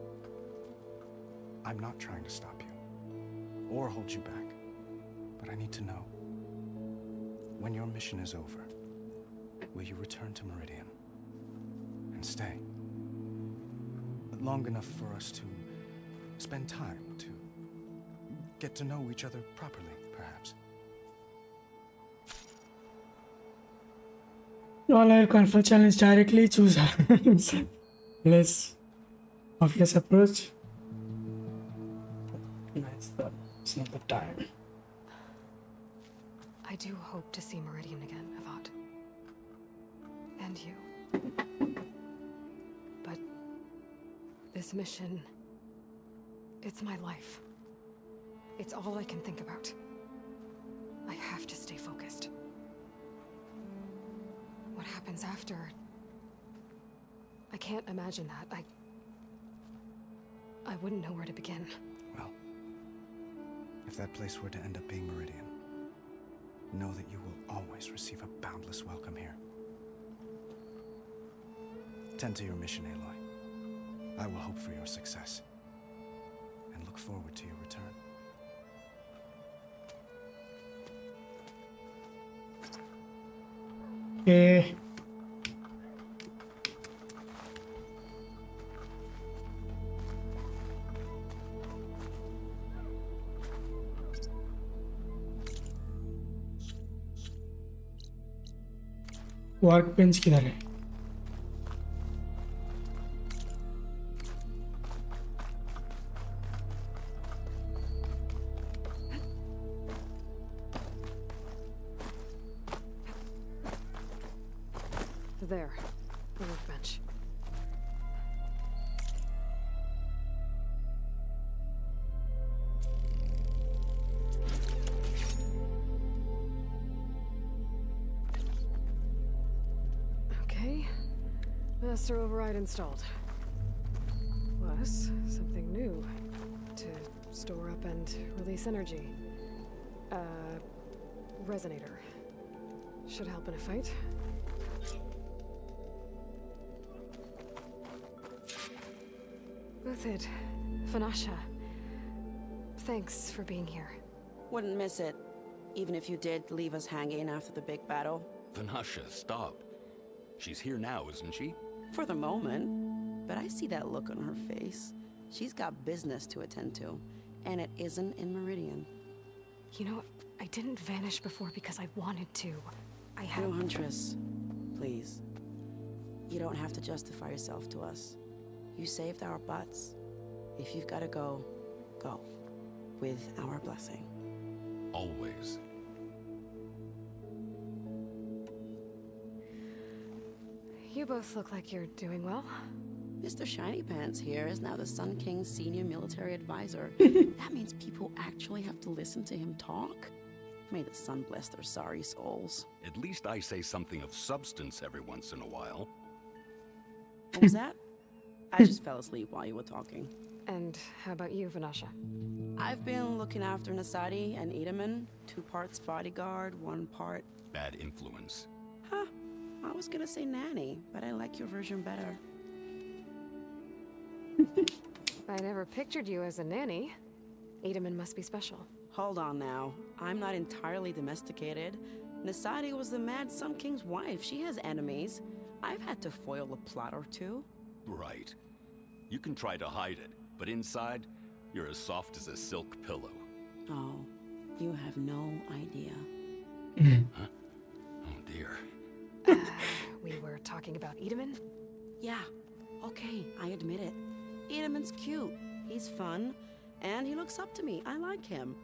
I'm not trying to stop you, or hold you back, but I need to know. When your mission is over, will you return to Meridian? And stay? Long enough for us to spend time, to get to know each other properly, perhaps. All control challenge directly choose *laughs* less obvious approach. Nice, but it's not the time. I do hope to see Meridian again, Avad. And you. But this mission, it's my life. It's all I can think about. I have to stay focused. What happens after? I can't imagine that. I... I wouldn't know where to begin. Well, if that place were to end up being Meridian, know that you will always receive a boundless welcome here. Tend to your mission, Aloy. I will hope for your success, and look forward to your return. Okay. Workbench किधर है? Master override installed. Plus, something new. To store up and release energy. Uh, resonator. Should help in a fight. Uthid, Vanasha. Thanks for being here. Wouldn't miss it. Even if you did leave us hanging after the big battle. Vanasha, stop. She's here now, isn't she? For the moment. But I see that look on her face. She's got business to attend to. And it isn't in Meridian. You know, I didn't vanish before because I wanted to. I had. No, Huntress. Please. You don't have to justify yourself to us. You saved our butts. If you've got to go, go. with our blessing. Always. You both look like you're doing well. Mr. Shiny Pants here is now the Sun King's senior military advisor. *laughs* that means people actually have to listen to him talk? May the sun bless their sorry souls. At least I say something of substance every once in a while. What was that? I just fell asleep while you were talking. And how about you, Vanasha? I've been looking after Nasadi and Itamen. Two parts bodyguard, one part... Bad influence. Huh. I was gonna say nanny, but I like your version better. *laughs* I never pictured you as a nanny. Itamen must be special. Hold on now. I'm not entirely domesticated. Nasadi was the Mad Sun King's wife. She has enemies. I've had to foil a plot or two. Right. You can try to hide it, but inside, you're as soft as a silk pillow. Oh, you have no idea. *laughs* huh? Oh dear. *laughs* we were talking about Itamen? Yeah. Okay, I admit it. Itamen's cute. He's fun. And he looks up to me. I like him.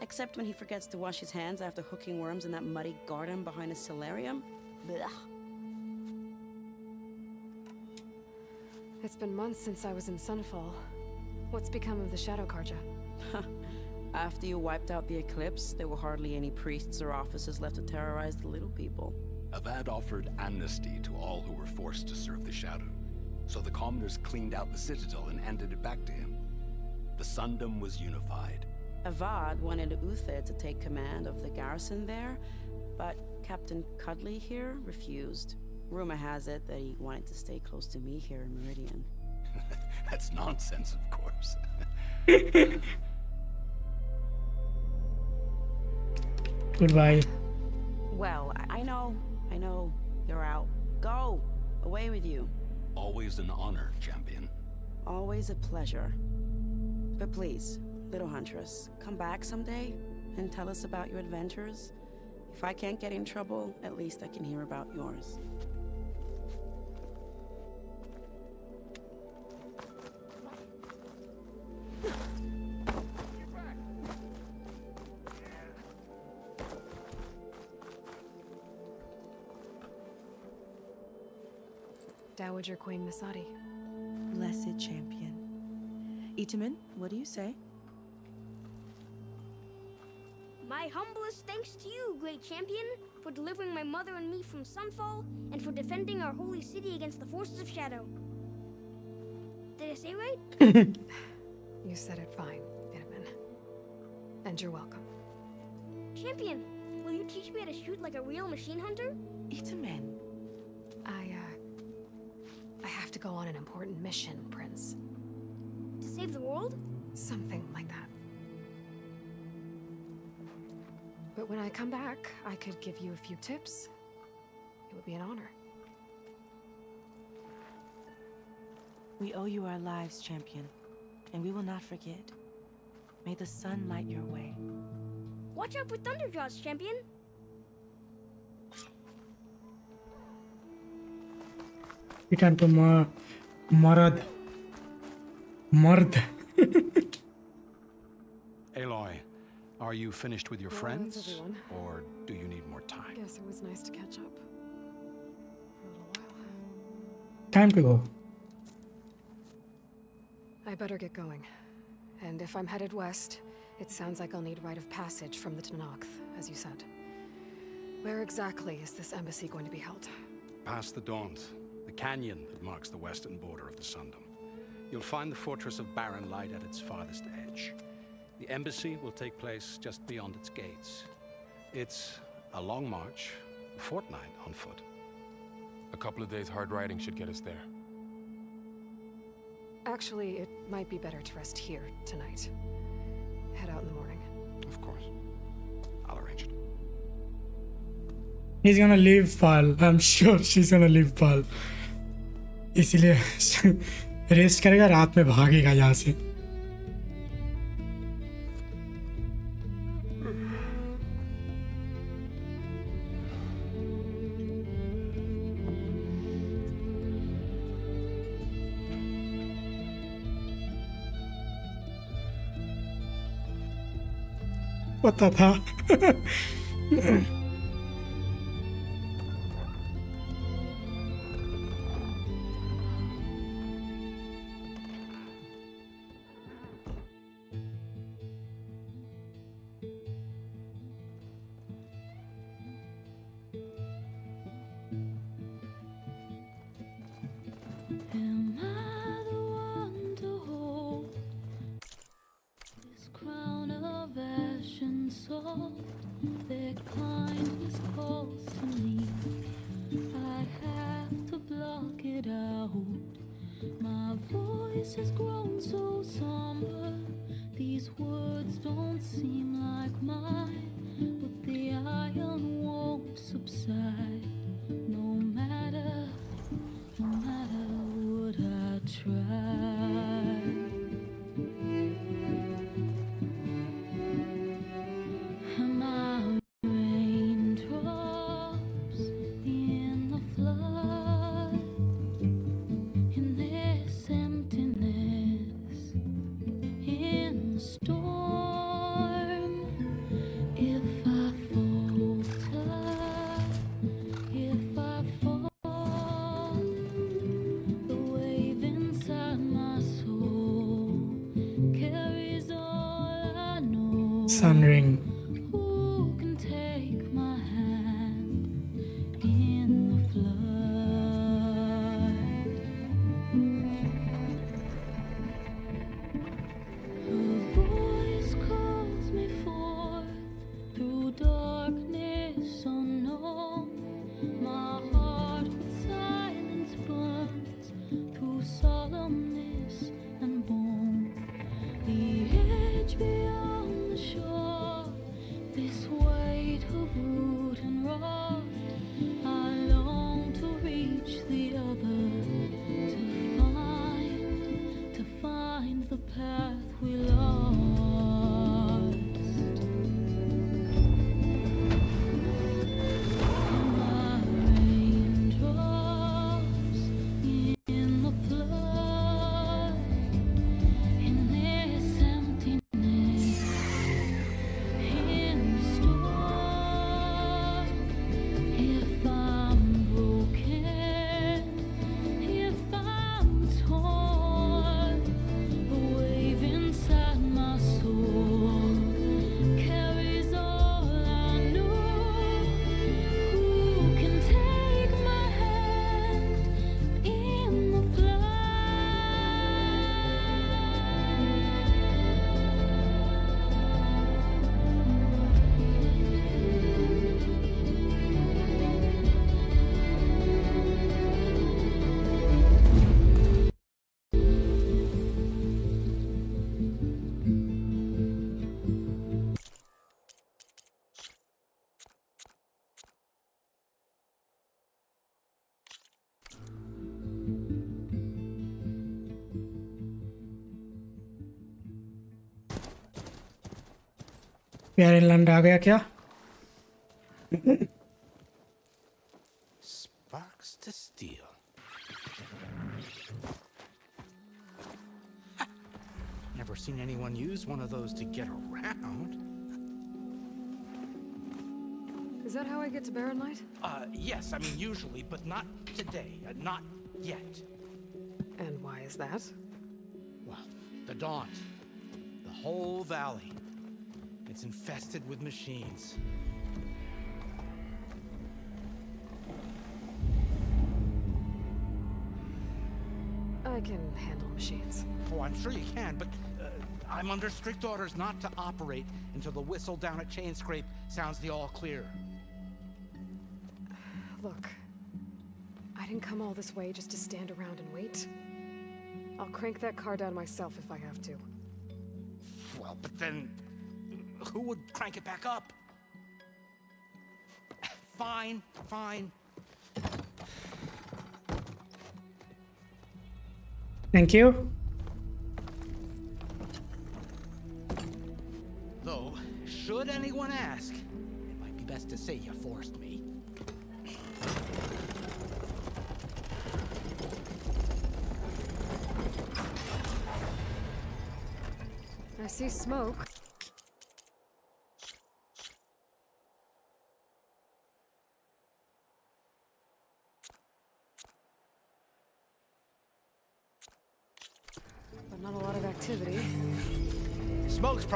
Except when he forgets to wash his hands after hooking worms in that muddy garden behind a solarium. Blech. It's been months since I was in Sunfall. What's become of the Shadow Carja? *laughs* After you wiped out the Eclipse, there were hardly any priests or officers left to terrorize the little people. Avad offered amnesty to all who were forced to serve the Shadow. So the commoners cleaned out the Citadel and handed it back to him. The Sundom was unified. Avad wanted Uther to take command of the garrison there, but Captain Cudley here refused. Rumor has it that he wanted to stay close to me here in Meridian. *laughs* That's nonsense, of course. *laughs* Goodbye. Well, I, I know, I know. You're out. Go! Away with you. Always an honor, champion. Always a pleasure. But please, little huntress, come back someday and tell us about your adventures. If I can't get in trouble, at least I can hear about yours. Dowager Queen Nasadi. Blessed champion. Itamen, what do you say? My humblest thanks to you, great champion, for delivering my mother and me from Sunfall, and for defending our holy city against the forces of Shadow. Did I say right? *laughs* you said it fine, Itamen. And you're welcome. Champion, will you teach me how to shoot like a real machine hunter? Itamen. I, uh... I have to go on an important mission, Prince. To save the world? Something like that. But when I come back, I could give you a few tips. It would be an honor. We owe you our lives, champion, and we will not forget. May the sun light your way. Watch out for Thunderjaws, champion! Return to Ma Marad. Mard. *laughs* Aloy, are you finished with your Well, friends? Or do you need more time? I Guess it was nice to catch up. Time to go. I better get going. And if I'm headed west, it sounds like I'll need rite of passage from the Tenakth, as you said. Where exactly is this embassy going to be held? Past the Daunt, the canyon that marks the western border of the Sundom. You'll find the fortress of Barren Light at its farthest edge. The embassy will take place just beyond its gates. It's a long march, a fortnight on foot. A couple of days hard riding should get us there. Actually, it might be better to rest here tonight. Head out in the morning. Of course. I'll arrange it. He's gonna leave Pal. I'm sure she's gonna leave Pal. इसीलिए rest करेगा रात में भागेगा यहाँ से पता था प्यारेलैंड आ गया क्या Sparks to steel. Never seen anyone use one of those to get around. Is that how I get to Barren Light? Uh, yes, I mean usually, but not today. Uh, not yet. And why is that? Well, the Daunt. The whole valley. It's infested with machines. I can handle machines. Oh, I'm sure you can, but uh, I'm under strict orders not to operate until the whistle down at Chain Scrape sounds the all clear. Look, I didn't come all this way just to stand around and wait. I'll crank that car down myself if I have to. Well, but then who would crank it back up? Fine, fine. Thank you. Though, should anyone ask, it might be best to say you forced me. I see smoke.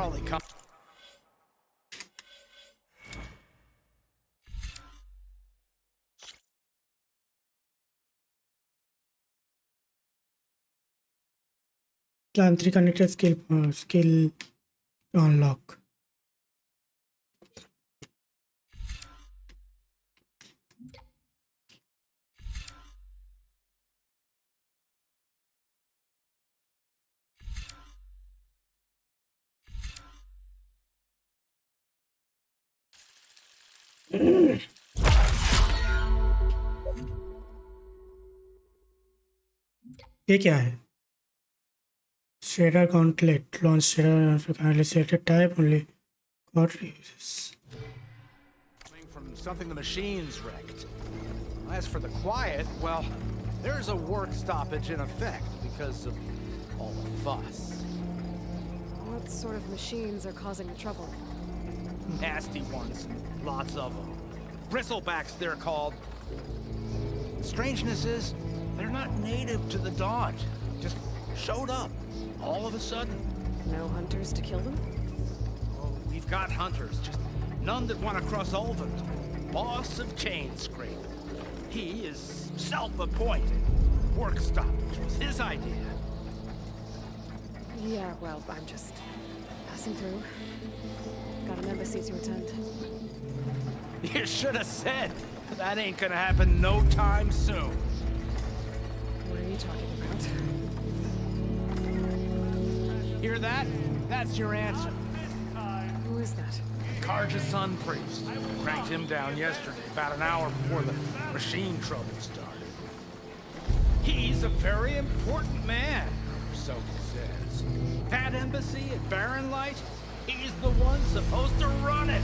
Coming. Clan 3 connected skill uh, skill unlock. ये क्या है? Shredder gauntlet launch Shredder currently selected type only got uses from something the machine's wrecked. As for the quiet well there's a work stoppage in effect because of all the fuss. What sort of machines are causing the trouble? Nasty ones lots of them bristlebacks they're called. The strangeness is they're not native to the Daunt. Just showed up, all of a sudden. No hunters to kill them? Oh, we've got hunters, just none that want to cross Ulvund. Boss of Chain Scrape. He is self-appointed. Work stoppage was his idea. Yeah, well, I'm just passing through. Got an embassy to attend. You should have said. That ain't gonna happen no time soon. What are you talking about? Hear that? That's your answer. Who is that? Carja's sun priest. Cranked him down yesterday, about an hour before the machine trouble started. He's a very important man, so he says. That embassy at Barren Light, he's the one supposed to run it.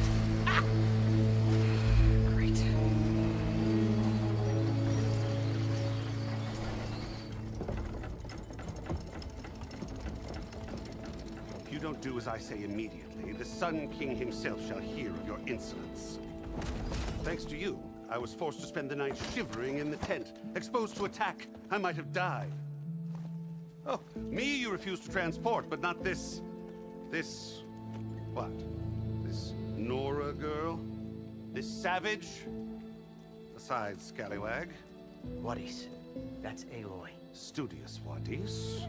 Do as I say immediately, the Sun King himself shall hear of your insolence. Thanks to you, I was forced to spend the night shivering in the tent, exposed to attack. I might have died. Oh, me you refuse to transport, but not this... This... What? This Nora girl? This savage? Besides, scallywag. Wadis. That's Aloy. Studious Wadis.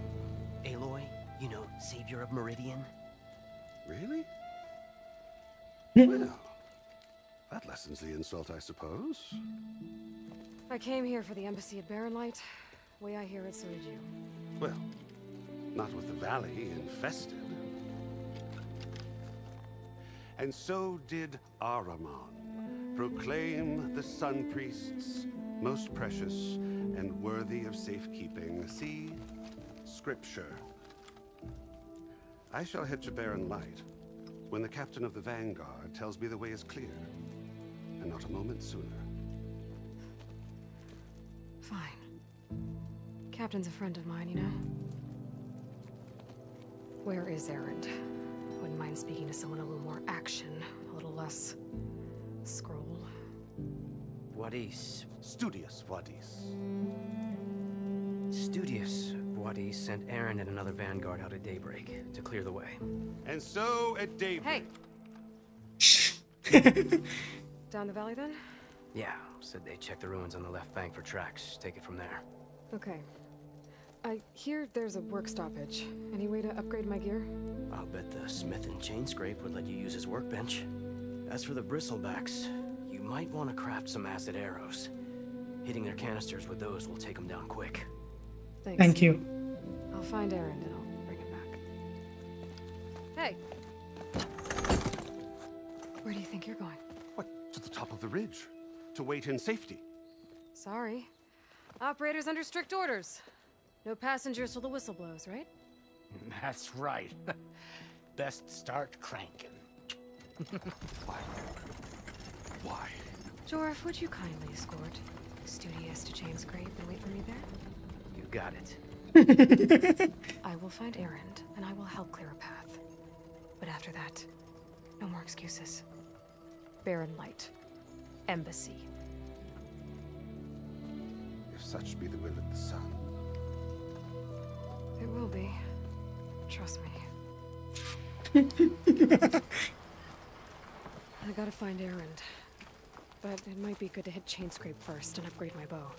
Aloy, you know, savior of Meridian. Really? Hmm. well, that lessens the insult, I suppose. I came here for the embassy at Barren Light. Way I hear it, so did you. Well, not with the valley infested. And so did Ahriman, proclaim the Sun Priests most precious and worthy of safekeeping. See, Scripture. I shall head to Barren Light when the captain of the Vanguard tells me the way is clear, and not a moment sooner. Fine. Captain's a friend of mine, you know? Where is Erend? Wouldn't mind speaking to someone a little more action, a little less scroll. Wadis. Studious Wadis. Studious Wadis sent Erend and another vanguard out at daybreak to clear the way. And so at daybreak. Hey! *laughs* Down the valley then? Yeah, said they checked the ruins on the left bank for tracks. Take it from there. Okay. I hear there's a work stoppage. Any way to upgrade my gear? I'll bet the smith and Chainscrape would let you use his workbench. As for the bristlebacks, you might want to craft some acid arrows. Hitting their canisters with those will take them down quick. Thanks. Thank you. I'll find Erend and I'll bring him back. Hey! Where do you think you're going? What, to the top of the ridge? To wait in safety? Sorry. Operators under strict orders. No passengers till the whistle blows, right? *laughs* That's right. *laughs* Best start cranking. *laughs* Why? Why? Jorf, would you kindly escort Studious to Chainscrape and wait for me there? You got it. *laughs* I will find Erend, and I will help clear a path. But after that, no more excuses. Barren Light. Embassy. If such be the will of the sun. It will be. Trust me. *laughs* I gotta find Erend. But it might be good to hit Chainscrape first and upgrade my bow.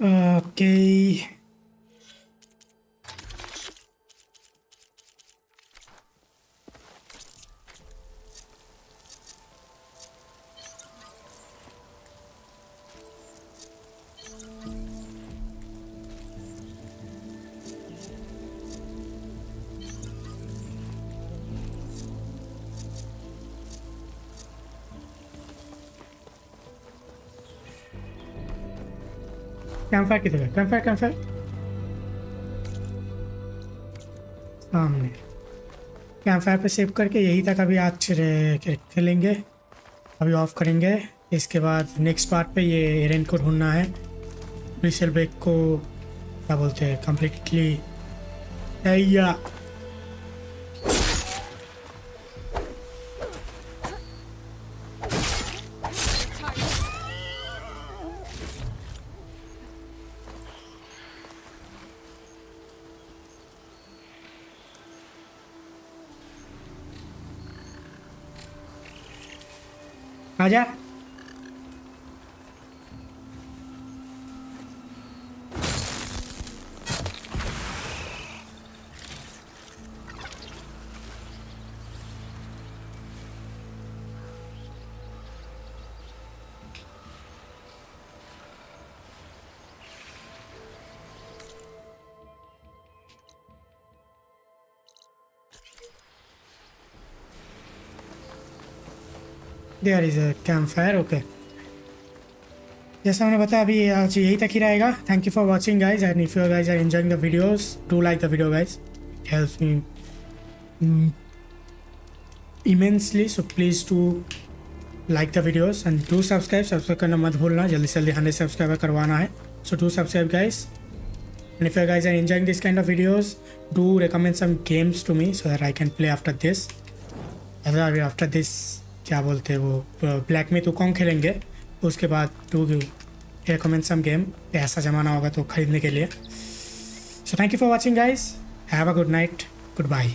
Okay. Campfire किधर है campfire campfire सामने। Campfire पे save करके यही तक अभी आज खेलेंगे। अभी ऑफ़ करेंगे। इसके बाद नेक्स्ट पार्ट पे ये एरेन को ढूंढना है। ब्रिसल ब्रेक को, क्या बोलते हैं completely there is a campfire okay जैसा मैंने बताया अभी आज यही तक ही रहेगा thank you for watching guys and if you guys are enjoying the videos do like the video guys help me immensely so please to like the videos and to subscribe subscribe करना मत भूलना, जल्दी से जल्दी hundred subscriber करवाना है. So to subscribe guys and if your guys are enjoying this kind of videos do recommend some games to me so that I can play after this after this क्या बोलते हैं वो black में तो कौन खेलेंगे। उसके बाद टू रिकमेंड सम गेम पैसा जमाना होगा तो खरीदने के लिए। So thank you for watching guys have a good night good bye